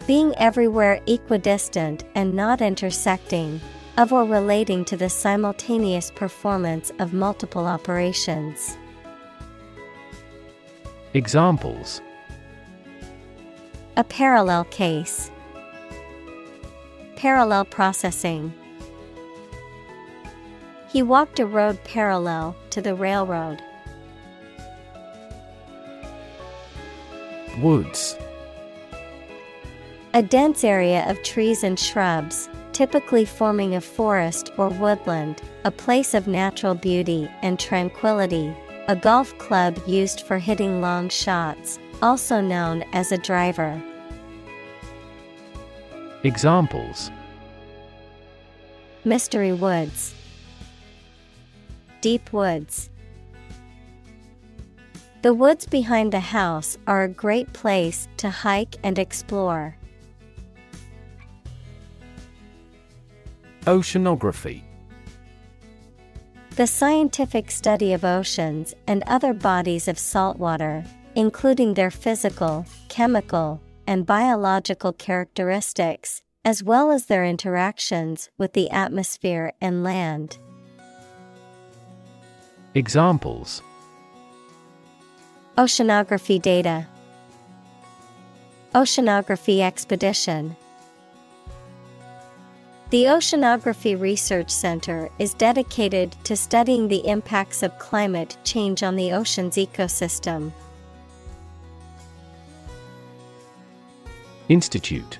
Speaker 1: Being everywhere equidistant and not intersecting, of or relating to the simultaneous performance of multiple operations.
Speaker 2: Examples
Speaker 1: A parallel case. Parallel processing. He walked a road parallel to the railroad.
Speaker 2: Woods.
Speaker 1: A dense area of trees and shrubs, typically forming a forest or woodland, a place of natural beauty and tranquility. A golf club used for hitting long shots, also known as a driver.
Speaker 2: Examples
Speaker 1: Mystery Woods, Deep Woods. The woods behind the house are a great place to hike and explore.
Speaker 2: Oceanography.
Speaker 1: The scientific study of oceans and other bodies of saltwater, including their physical, chemical, and biological characteristics, as well as their interactions with the atmosphere and land.
Speaker 2: Examples
Speaker 1: Oceanography data, Oceanography expedition. The Oceanography Research Center is dedicated to studying the impacts of climate change on the ocean's ecosystem.
Speaker 2: Institute.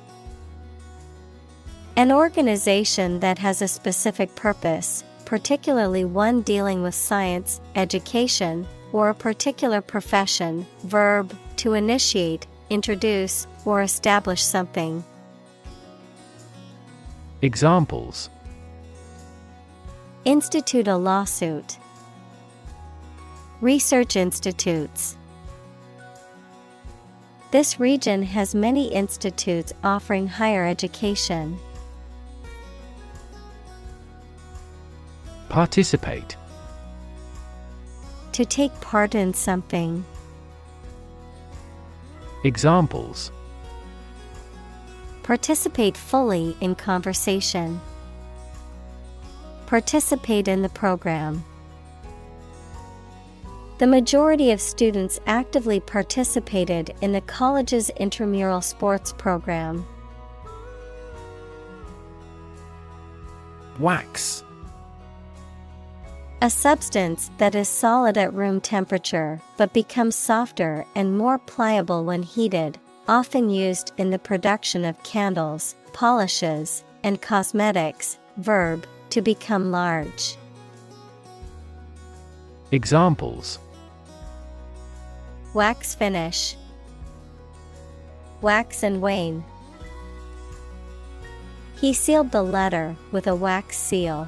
Speaker 1: An organization that has a specific purpose, particularly one dealing with science, education, or a particular profession. Verb, to initiate, introduce, or establish something.
Speaker 2: Examples
Speaker 1: Institute a lawsuit. Research institutes. This region has many institutes offering higher education.
Speaker 2: Participate.
Speaker 1: To take part in something.
Speaker 2: Examples
Speaker 1: Participate fully in conversation. Participate in the program. The majority of students actively participated in the college's intramural sports program.
Speaker 2: Wax.
Speaker 1: A substance that is solid at room temperature but becomes softer and more pliable when heated, often used in the production of candles, polishes, and cosmetics. Verb, to become large.
Speaker 2: Examples
Speaker 1: Wax finish, Wax and wane. He sealed the letter with a wax seal.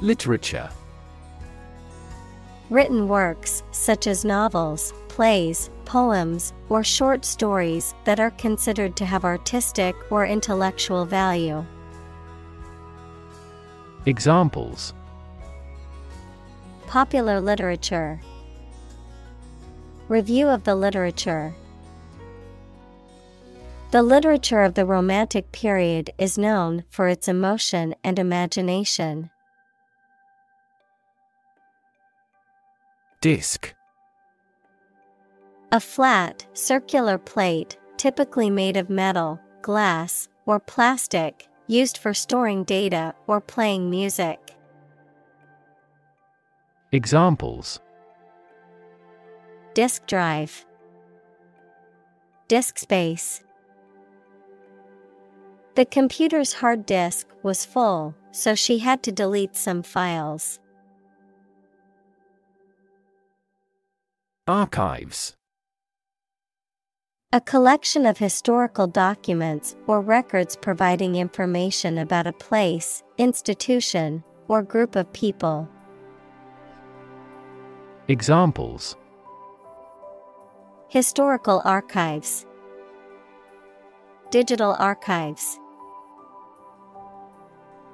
Speaker 2: Literature.
Speaker 1: Written works, such as novels, plays, poems, or short stories that are considered to have artistic or intellectual value.
Speaker 2: Examples
Speaker 1: Popular literature, Review of the literature. The literature of the Romantic period is known for its emotion and imagination.
Speaker 2: Disk
Speaker 1: A flat, circular plate, typically made of metal, glass, or plastic, used for storing data or playing music.
Speaker 2: Examples
Speaker 1: Disk drive, Disk space. The computer's hard disk was full, so she had to delete some files.
Speaker 2: Archives
Speaker 1: A collection of historical documents or records providing information about a place, institution, or group of people.
Speaker 2: Examples
Speaker 1: Historical archives, Digital archives.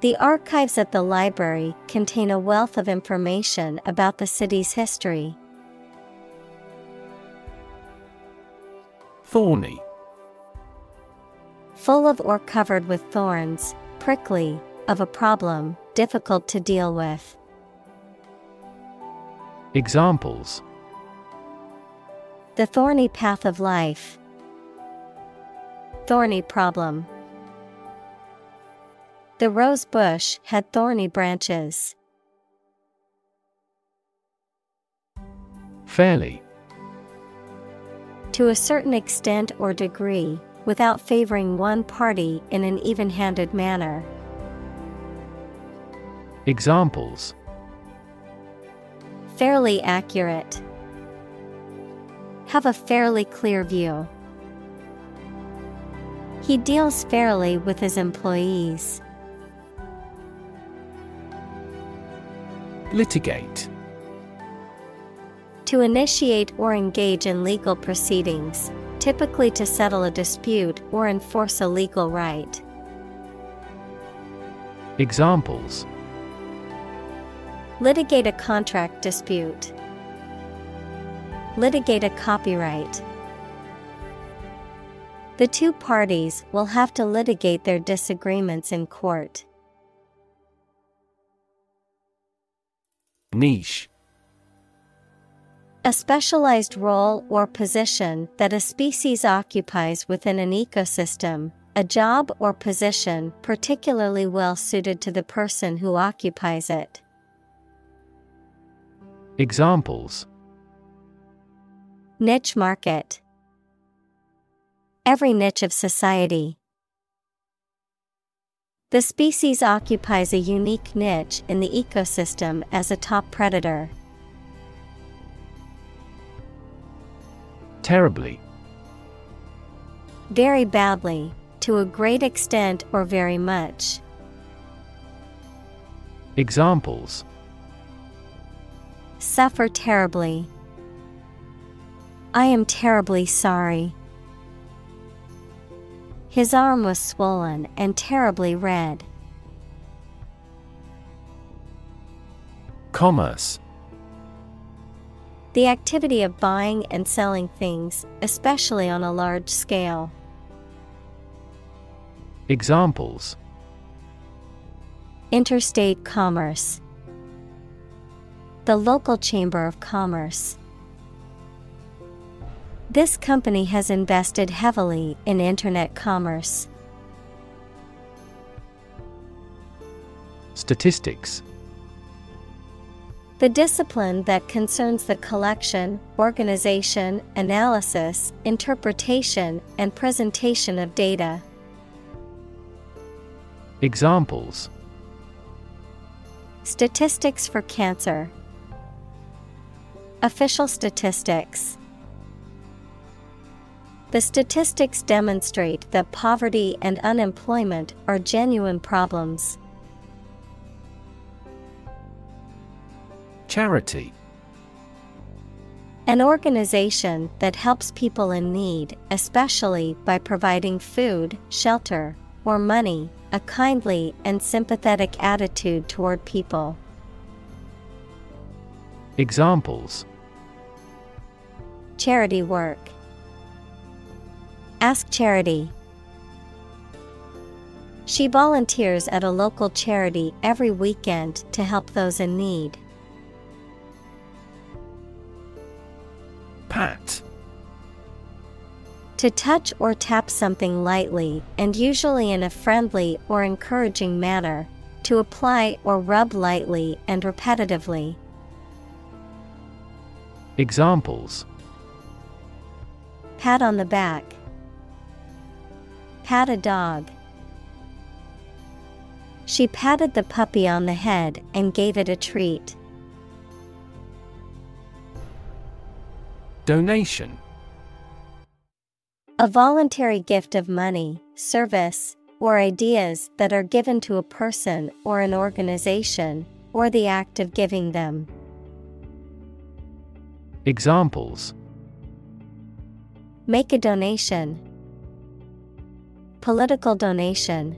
Speaker 1: The archives at the library contain a wealth of information about the city's history.
Speaker 2: Thorny
Speaker 1: Full of or covered with thorns, prickly, of a problem, difficult to deal with.
Speaker 2: Examples
Speaker 1: The thorny path of life. Thorny problem. The rose bush had thorny branches.
Speaker 2: Fairly
Speaker 1: To a certain extent or degree, without favoring one party in an even handed manner.
Speaker 2: Examples
Speaker 1: Fairly accurate. Have a fairly clear view. He deals fairly with his employees.
Speaker 2: Litigate
Speaker 1: To initiate or engage in legal proceedings, typically to settle a dispute or enforce a legal right.
Speaker 2: Examples
Speaker 1: Litigate a contract dispute. Litigate a copyright. The two parties will have to litigate their disagreements in court.
Speaker 2: Niche
Speaker 1: A specialized role or position that a species occupies within an ecosystem, a job or position particularly well suited to the person who occupies it.
Speaker 2: Examples
Speaker 1: Niche market. Every niche of society. The species occupies a unique niche in the ecosystem as a top predator.
Speaker 2: Terribly
Speaker 1: Very badly, to a great extent or very much.
Speaker 2: Examples
Speaker 1: Suffer terribly. I am terribly sorry. His arm was swollen and terribly red.
Speaker 2: Commerce
Speaker 1: The activity of buying and selling things, especially on a large scale.
Speaker 2: Examples
Speaker 1: Interstate commerce. The local chamber of commerce. This company has invested heavily in Internet commerce.
Speaker 2: Statistics
Speaker 1: The discipline that concerns the collection, organization, analysis, interpretation, and presentation of data.
Speaker 2: Examples
Speaker 1: Statistics for cancer. Official statistics. The statistics demonstrate that poverty and unemployment are genuine problems.
Speaker 2: Charity
Speaker 1: An organization that helps people in need, especially by providing food, shelter, or money, a kindly and sympathetic attitude toward people.
Speaker 2: Examples
Speaker 1: Charity work. Ask charity. She volunteers at a local charity every weekend to help those in need.
Speaker 2: Pat.
Speaker 1: To touch or tap something lightly and usually in a friendly or encouraging manner, to apply or rub lightly and repetitively.
Speaker 2: Examples
Speaker 1: Pat on the back. Pat a dog. She patted the puppy on the head and gave it a treat.
Speaker 2: Donation
Speaker 1: A voluntary gift of money, service, or ideas that are given to a person or an organization, or the act of giving them.
Speaker 2: Examples
Speaker 1: Make a donation. Political donation.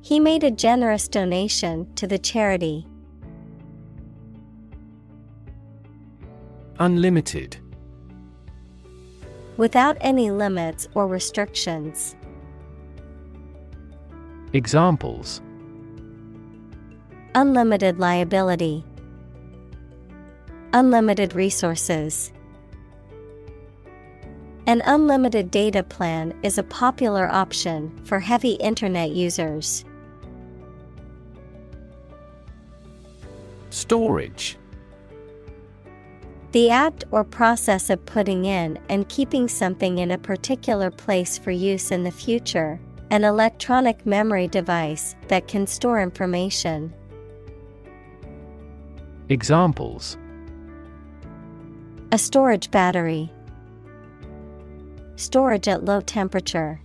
Speaker 1: He made a generous donation to the charity.
Speaker 2: Unlimited
Speaker 1: Without any limits or restrictions.
Speaker 2: Examples
Speaker 1: Unlimited liability. Unlimited resources. An unlimited data plan is a popular option for heavy internet users.
Speaker 2: Storage
Speaker 1: The act or process of putting in and keeping something in a particular place for use in the future, an electronic memory device that can store information.
Speaker 2: Examples
Speaker 1: A storage battery. Storage at low temperature.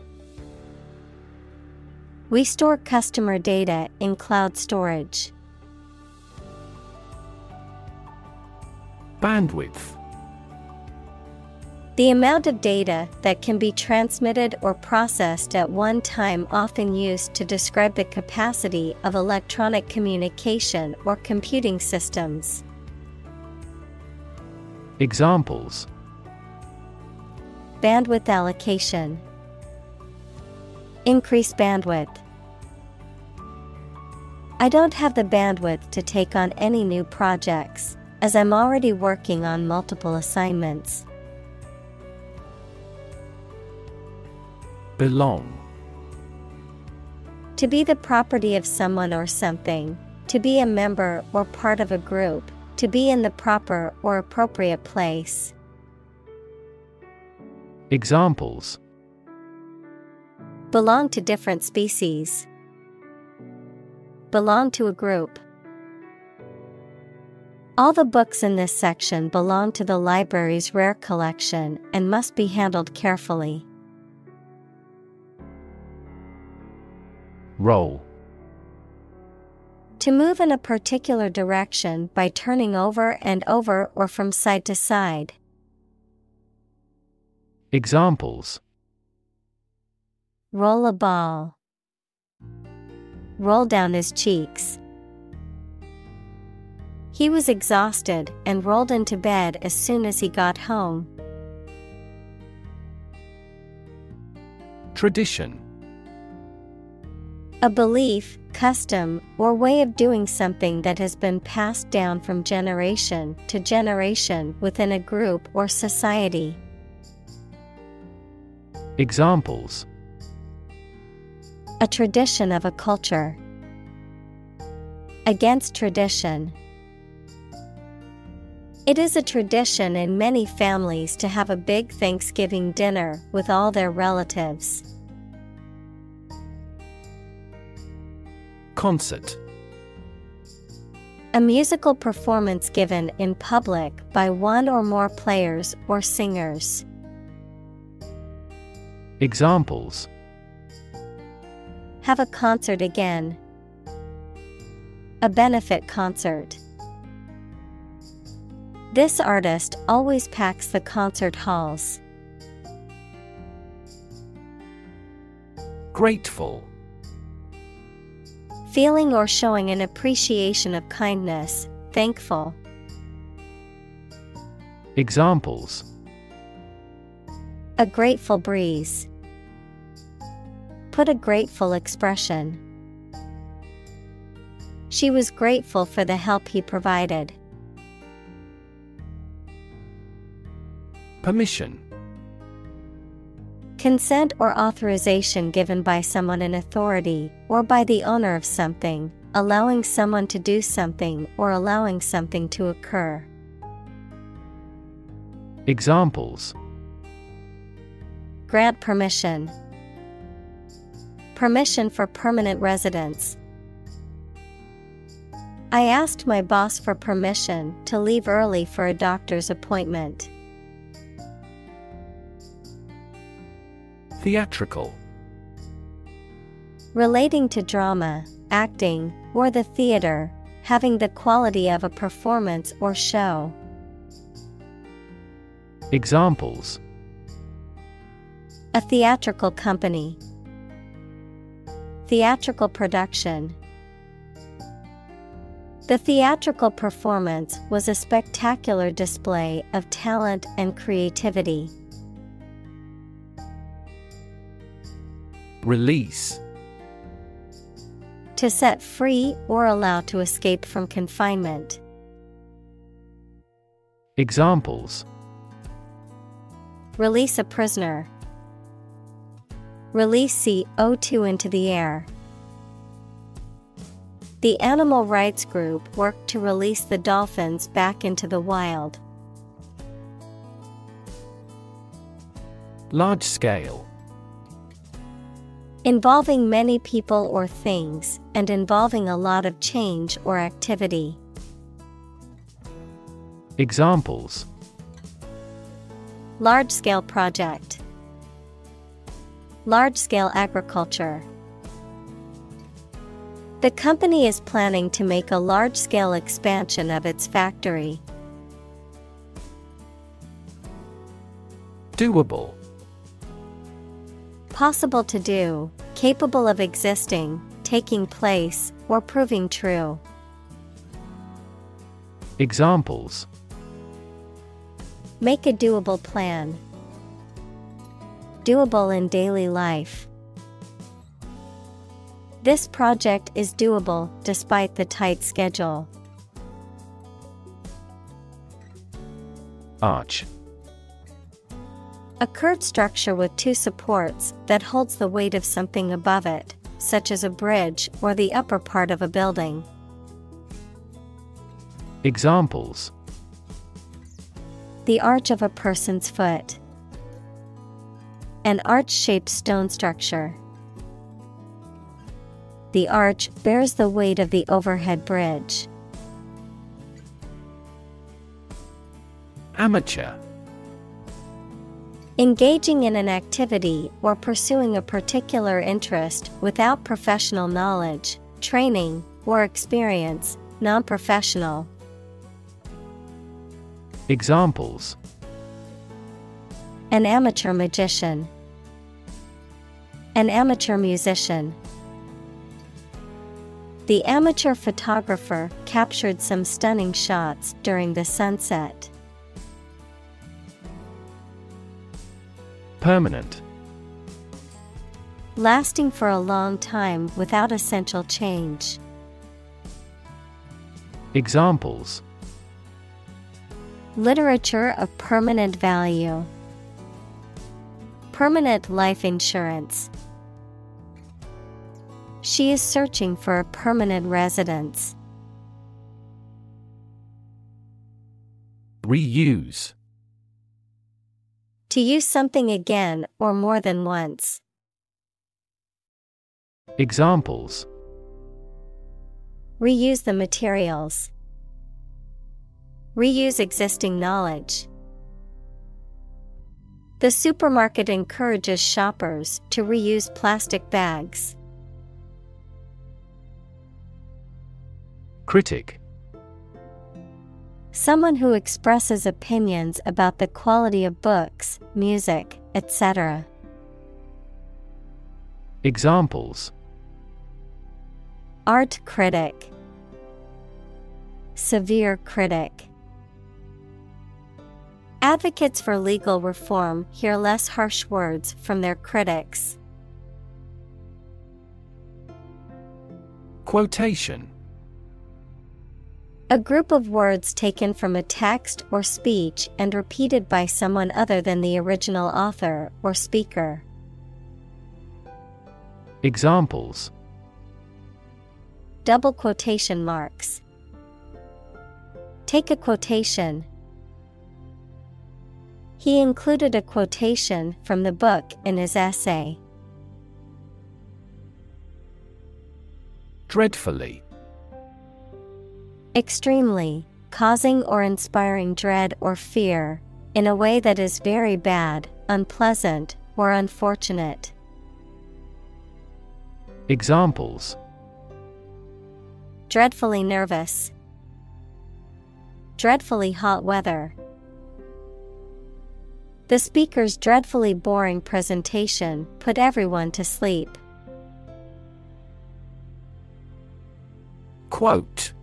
Speaker 1: We store customer data in cloud storage.
Speaker 2: Bandwidth
Speaker 1: The amount of data that can be transmitted or processed at one time, often used to describe the capacity of electronic communication or computing systems.
Speaker 2: Examples
Speaker 1: Bandwidth allocation, Increase bandwidth. I don't have the bandwidth to take on any new projects, as I'm already working on multiple assignments.
Speaker 2: Belong
Speaker 1: To be the property of someone or something, to be a member or part of a group, to be in the proper or appropriate place.
Speaker 2: Examples
Speaker 1: Belong to different species. Belong to a group. All the books in this section belong to the library's rare collection and must be handled carefully.
Speaker 2: Roll
Speaker 1: To move in a particular direction by turning over and over or from side to side.
Speaker 2: Examples
Speaker 1: Roll a ball. Roll down his cheeks. He was exhausted and rolled into bed as soon as he got home.
Speaker 2: Tradition
Speaker 1: A belief, custom, or way of doing something that has been passed down from generation to generation within a group or society.
Speaker 2: Examples
Speaker 1: A tradition of a culture. Against tradition. It is a tradition in many families to have a big Thanksgiving dinner with all their relatives.
Speaker 2: Concert
Speaker 1: A musical performance given in public by one or more players or singers.
Speaker 2: Examples
Speaker 1: Have a concert again. A benefit concert. This artist always packs the concert halls.
Speaker 2: Grateful
Speaker 1: Feeling or showing an appreciation of kindness, thankful.
Speaker 2: Examples
Speaker 1: A grateful breeze. Put a grateful expression. She was grateful for the help he provided.
Speaker 2: Permission
Speaker 1: Consent or authorization given by someone in authority or by the owner of something, allowing someone to do something or allowing something to occur.
Speaker 2: Examples
Speaker 1: Grant permission. Permission for permanent residence. I asked my boss for permission to leave early for a doctor's appointment.
Speaker 2: Theatrical
Speaker 1: Relating to drama, acting, or the theater, having the quality of a performance or show.
Speaker 2: Examples
Speaker 1: A theatrical company, Theatrical production. The theatrical performance was a spectacular display of talent and creativity.
Speaker 2: Release
Speaker 1: To set free or allow to escape from confinement.
Speaker 2: Examples
Speaker 1: Release a prisoner. Release CO2 into the air. The animal rights group worked to release the dolphins back into the wild.
Speaker 2: Large scale
Speaker 1: Involving many people or things, and involving a lot of change or activity.
Speaker 2: Examples
Speaker 1: Large scale project, Large scale agriculture. The company is planning to make a large scale expansion of its factory.
Speaker 2: Doable
Speaker 1: Possible to do, capable of existing, taking place, or proving true.
Speaker 2: Examples
Speaker 1: Make a doable plan. Doable in daily life. This project is doable despite the tight schedule.
Speaker 2: Arch
Speaker 1: A curved structure with two supports that holds the weight of something above it, such as a bridge or the upper part of a building.
Speaker 2: Examples
Speaker 1: The arch of a person's foot. An arch shaped stone structure. The arch bears the weight of the overhead bridge.
Speaker 2: Amateur
Speaker 1: Engaging in an activity or pursuing a particular interest without professional knowledge, training, or experience, non professional.
Speaker 2: Examples
Speaker 1: An amateur magician, an amateur musician. The amateur photographer captured some stunning shots during the sunset.
Speaker 2: Permanent
Speaker 1: Lasting for a long time without essential change.
Speaker 2: Examples
Speaker 1: Literature of permanent value. Permanent life insurance. She is searching for a permanent residence.
Speaker 2: Reuse
Speaker 1: To use something again or more than once.
Speaker 2: Examples
Speaker 1: Reuse the materials. Reuse existing knowledge. The supermarket encourages shoppers to reuse plastic bags.
Speaker 2: Critic
Speaker 1: Someone who expresses opinions about the quality of books, music, etc.
Speaker 2: Examples
Speaker 1: Art critic, Severe critic. Advocates for legal reform hear less harsh words from their critics.
Speaker 2: Quotation
Speaker 1: A group of words taken from a text or speech and repeated by someone other than the original author or speaker.
Speaker 2: Examples
Speaker 1: Double quotation marks. Take a quotation. He included a quotation from the book in his essay.
Speaker 2: Dreadfully.
Speaker 1: Extremely, causing or inspiring dread or fear, in a way that is very bad, unpleasant, or unfortunate.
Speaker 2: Examples
Speaker 1: Dreadfully nervous. Dreadfully hot weather. The speaker's dreadfully boring presentation put everyone to sleep.
Speaker 2: Quote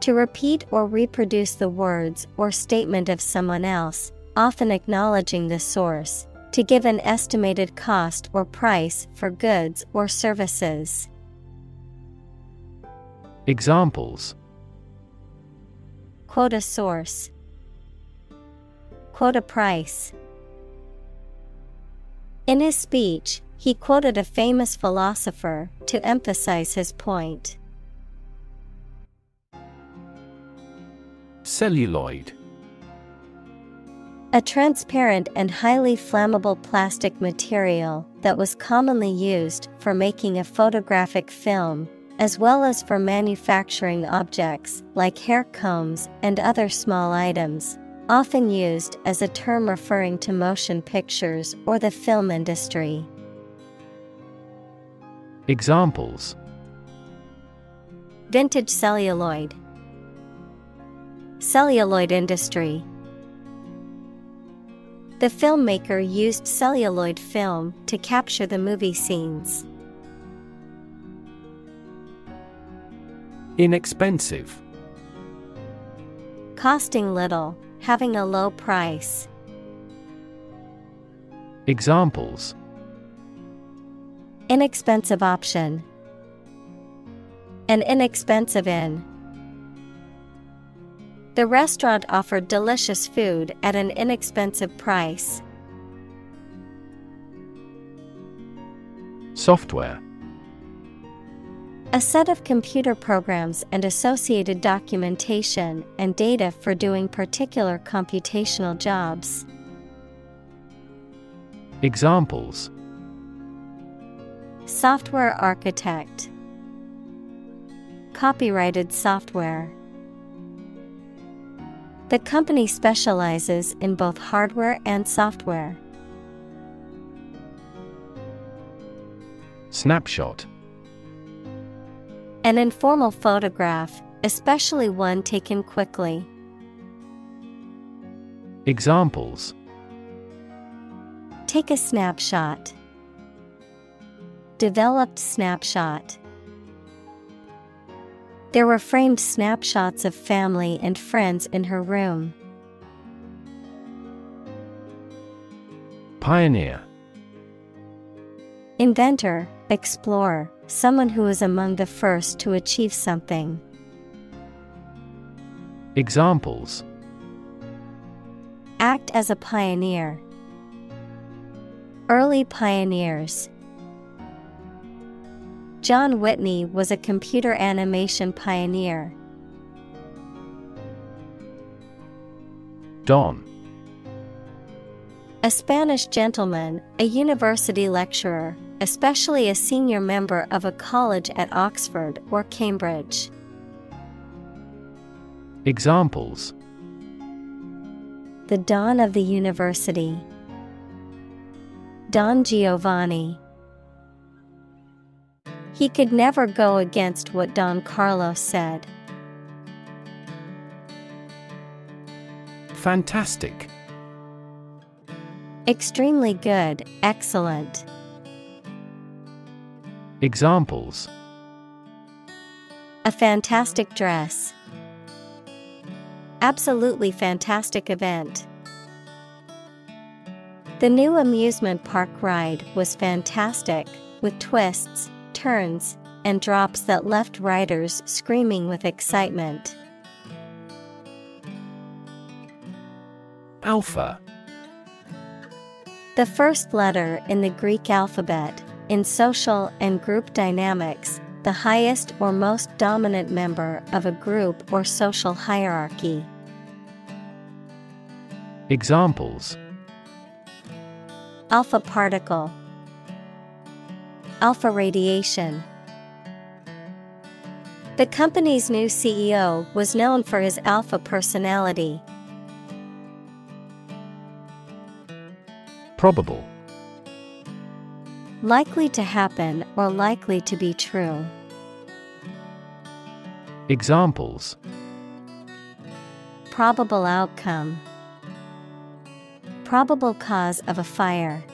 Speaker 1: To repeat or reproduce the words or statement of someone else, often acknowledging the source, to give an estimated cost or price for goods or services.
Speaker 2: Examples
Speaker 1: Quote a source. Quote a price. In his speech, he quoted a famous philosopher to emphasize his point.
Speaker 2: Celluloid
Speaker 1: A transparent and highly flammable plastic material that was commonly used for making a photographic film, as well as for manufacturing objects like hair combs and other small items, often used as a term referring to motion pictures or the film industry.
Speaker 2: Examples
Speaker 1: Vintage celluloid, Celluloid industry. The filmmaker used celluloid film to capture the movie scenes.
Speaker 2: Inexpensive
Speaker 1: Costing little, having a low price.
Speaker 2: Examples
Speaker 1: Inexpensive option. An inexpensive inn. The restaurant offered delicious food at an inexpensive price.
Speaker 2: Software
Speaker 1: A set of computer programs and associated documentation and data for doing particular computational jobs.
Speaker 2: Examples
Speaker 1: Software architect. Copyrighted software. The company specializes in both hardware and software.
Speaker 2: Snapshot
Speaker 1: An informal photograph, especially one taken quickly.
Speaker 2: Examples
Speaker 1: Take a snapshot. Developed snapshot. There were framed snapshots of family and friends in her room.
Speaker 2: Pioneer
Speaker 1: Inventor, explorer, someone who is among the first to achieve something.
Speaker 2: Examples
Speaker 1: Act as a pioneer. Early pioneers. John Whitney was a computer animation pioneer.
Speaker 2: Don
Speaker 1: A Spanish gentleman, a university lecturer, especially a senior member of a college at Oxford or Cambridge.
Speaker 2: Examples
Speaker 1: The dawn of the university. Don Giovanni. He could never go against what Don Carlos said.
Speaker 2: Fantastic
Speaker 1: Extremely good, excellent.
Speaker 2: Examples
Speaker 1: A fantastic dress. Absolutely fantastic event. The new amusement park ride was fantastic, with twists, turns, and drops that left riders screaming with excitement.
Speaker 2: Alpha
Speaker 1: The first letter in the Greek alphabet, in social and group dynamics, the highest or most dominant member of a group or social hierarchy.
Speaker 2: Examples
Speaker 1: Alpha particle, Alpha radiation. The company's new CEO was known for his alpha personality.
Speaker 2: Probable
Speaker 1: Likely to happen or likely to be true.
Speaker 2: Examples
Speaker 1: Probable outcome. Probable cause of a fire.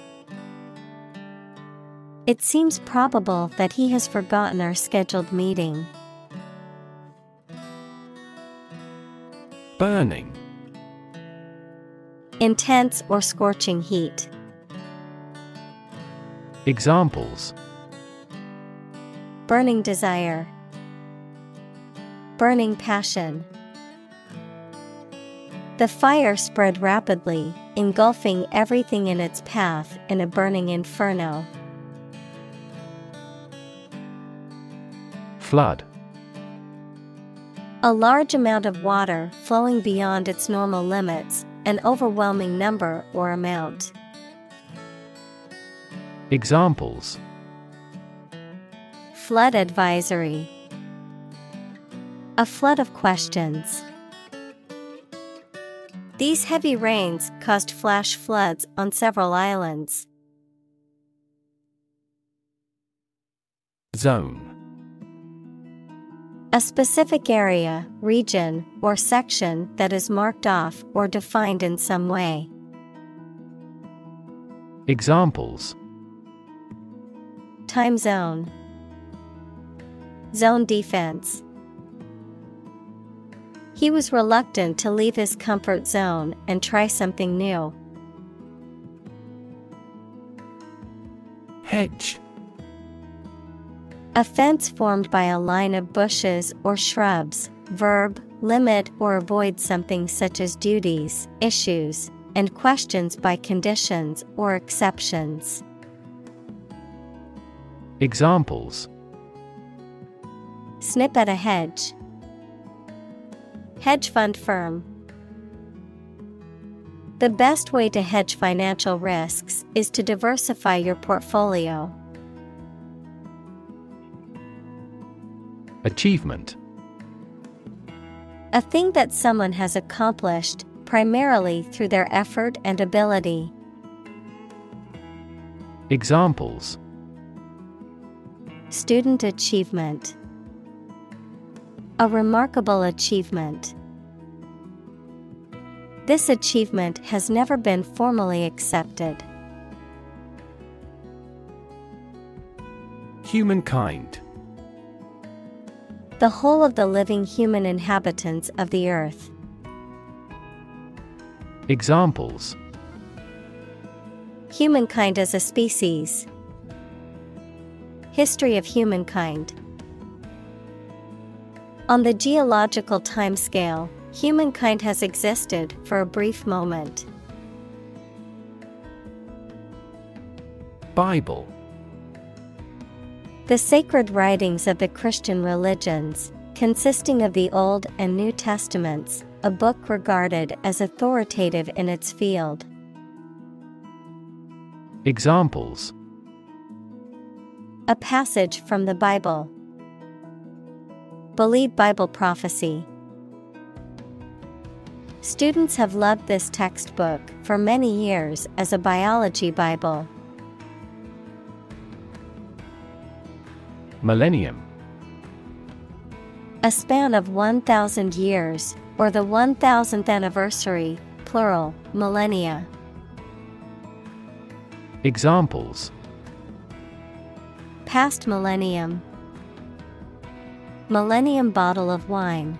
Speaker 1: It seems probable that he has forgotten our scheduled meeting.
Speaker 2: Burning
Speaker 1: Intense or scorching heat.
Speaker 2: Examples
Speaker 1: Burning desire. Burning passion. The fire spread rapidly, engulfing everything in its path in a burning inferno.
Speaker 2: Flood
Speaker 1: A large amount of water flowing beyond its normal limits, an overwhelming number or amount.
Speaker 2: Examples
Speaker 1: Flood advisory. A flood of questions. These heavy rains caused flash floods on several islands.
Speaker 2: Zone
Speaker 1: A specific area, region, or section that is marked off or defined in some way.
Speaker 2: Examples
Speaker 1: Time zone. Zone defense. He was reluctant to leave his comfort zone and try something new.
Speaker 2: Hedge
Speaker 1: A fence formed by a line of bushes or shrubs. Verb, limit or avoid something such as duties, issues, and questions by conditions or exceptions.
Speaker 2: Examples
Speaker 1: Snip at a hedge. Hedge fund firm. The best way to hedge financial risks is to diversify your portfolio.
Speaker 2: Achievement
Speaker 1: A thing that someone has accomplished, primarily through their effort and ability.
Speaker 2: Examples
Speaker 1: Student achievement. A remarkable achievement. This achievement has never been formally accepted.
Speaker 2: Humankind
Speaker 1: The whole of the living human inhabitants of the earth.
Speaker 2: Examples
Speaker 1: Humankind as a species. History of humankind. On the geological timescale, humankind has existed for a brief moment.
Speaker 2: Bible
Speaker 1: The sacred writings of the Christian religions, consisting of the Old and New Testaments, a book regarded as authoritative in its field.
Speaker 2: Examples
Speaker 1: A passage from the Bible. Believe Bible prophecy. Students have loved this textbook for many years as a biology Bible.
Speaker 2: Millennium
Speaker 1: A span of 1,000 years, or the 1000th anniversary, plural, millennia.
Speaker 2: Examples
Speaker 1: Past millennium. Millennium bottle of wine.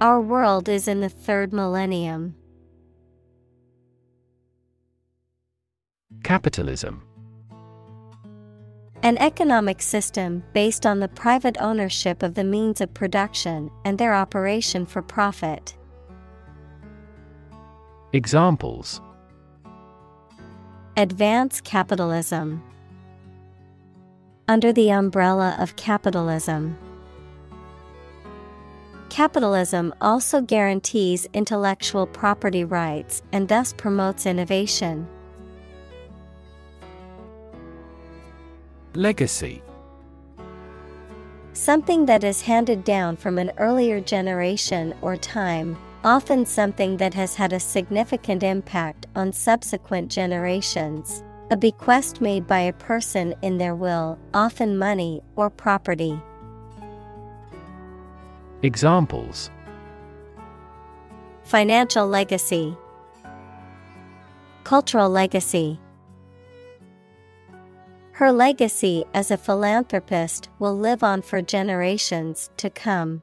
Speaker 1: Our world is in the third millennium.
Speaker 2: Capitalism
Speaker 1: An economic system based on the private ownership of the means of production and their operation for profit.
Speaker 2: Examples
Speaker 1: Advance capitalism. Under the umbrella of capitalism. Capitalism also guarantees intellectual property rights and thus promotes innovation.
Speaker 2: Legacy
Speaker 1: Something that is handed down from an earlier generation or time, often something that has had a significant impact on subsequent generations. A bequest made by a person in their will, often money or property.
Speaker 2: Examples
Speaker 1: Financial legacy, Cultural legacy. Her legacy as a philanthropist will live on for generations to come.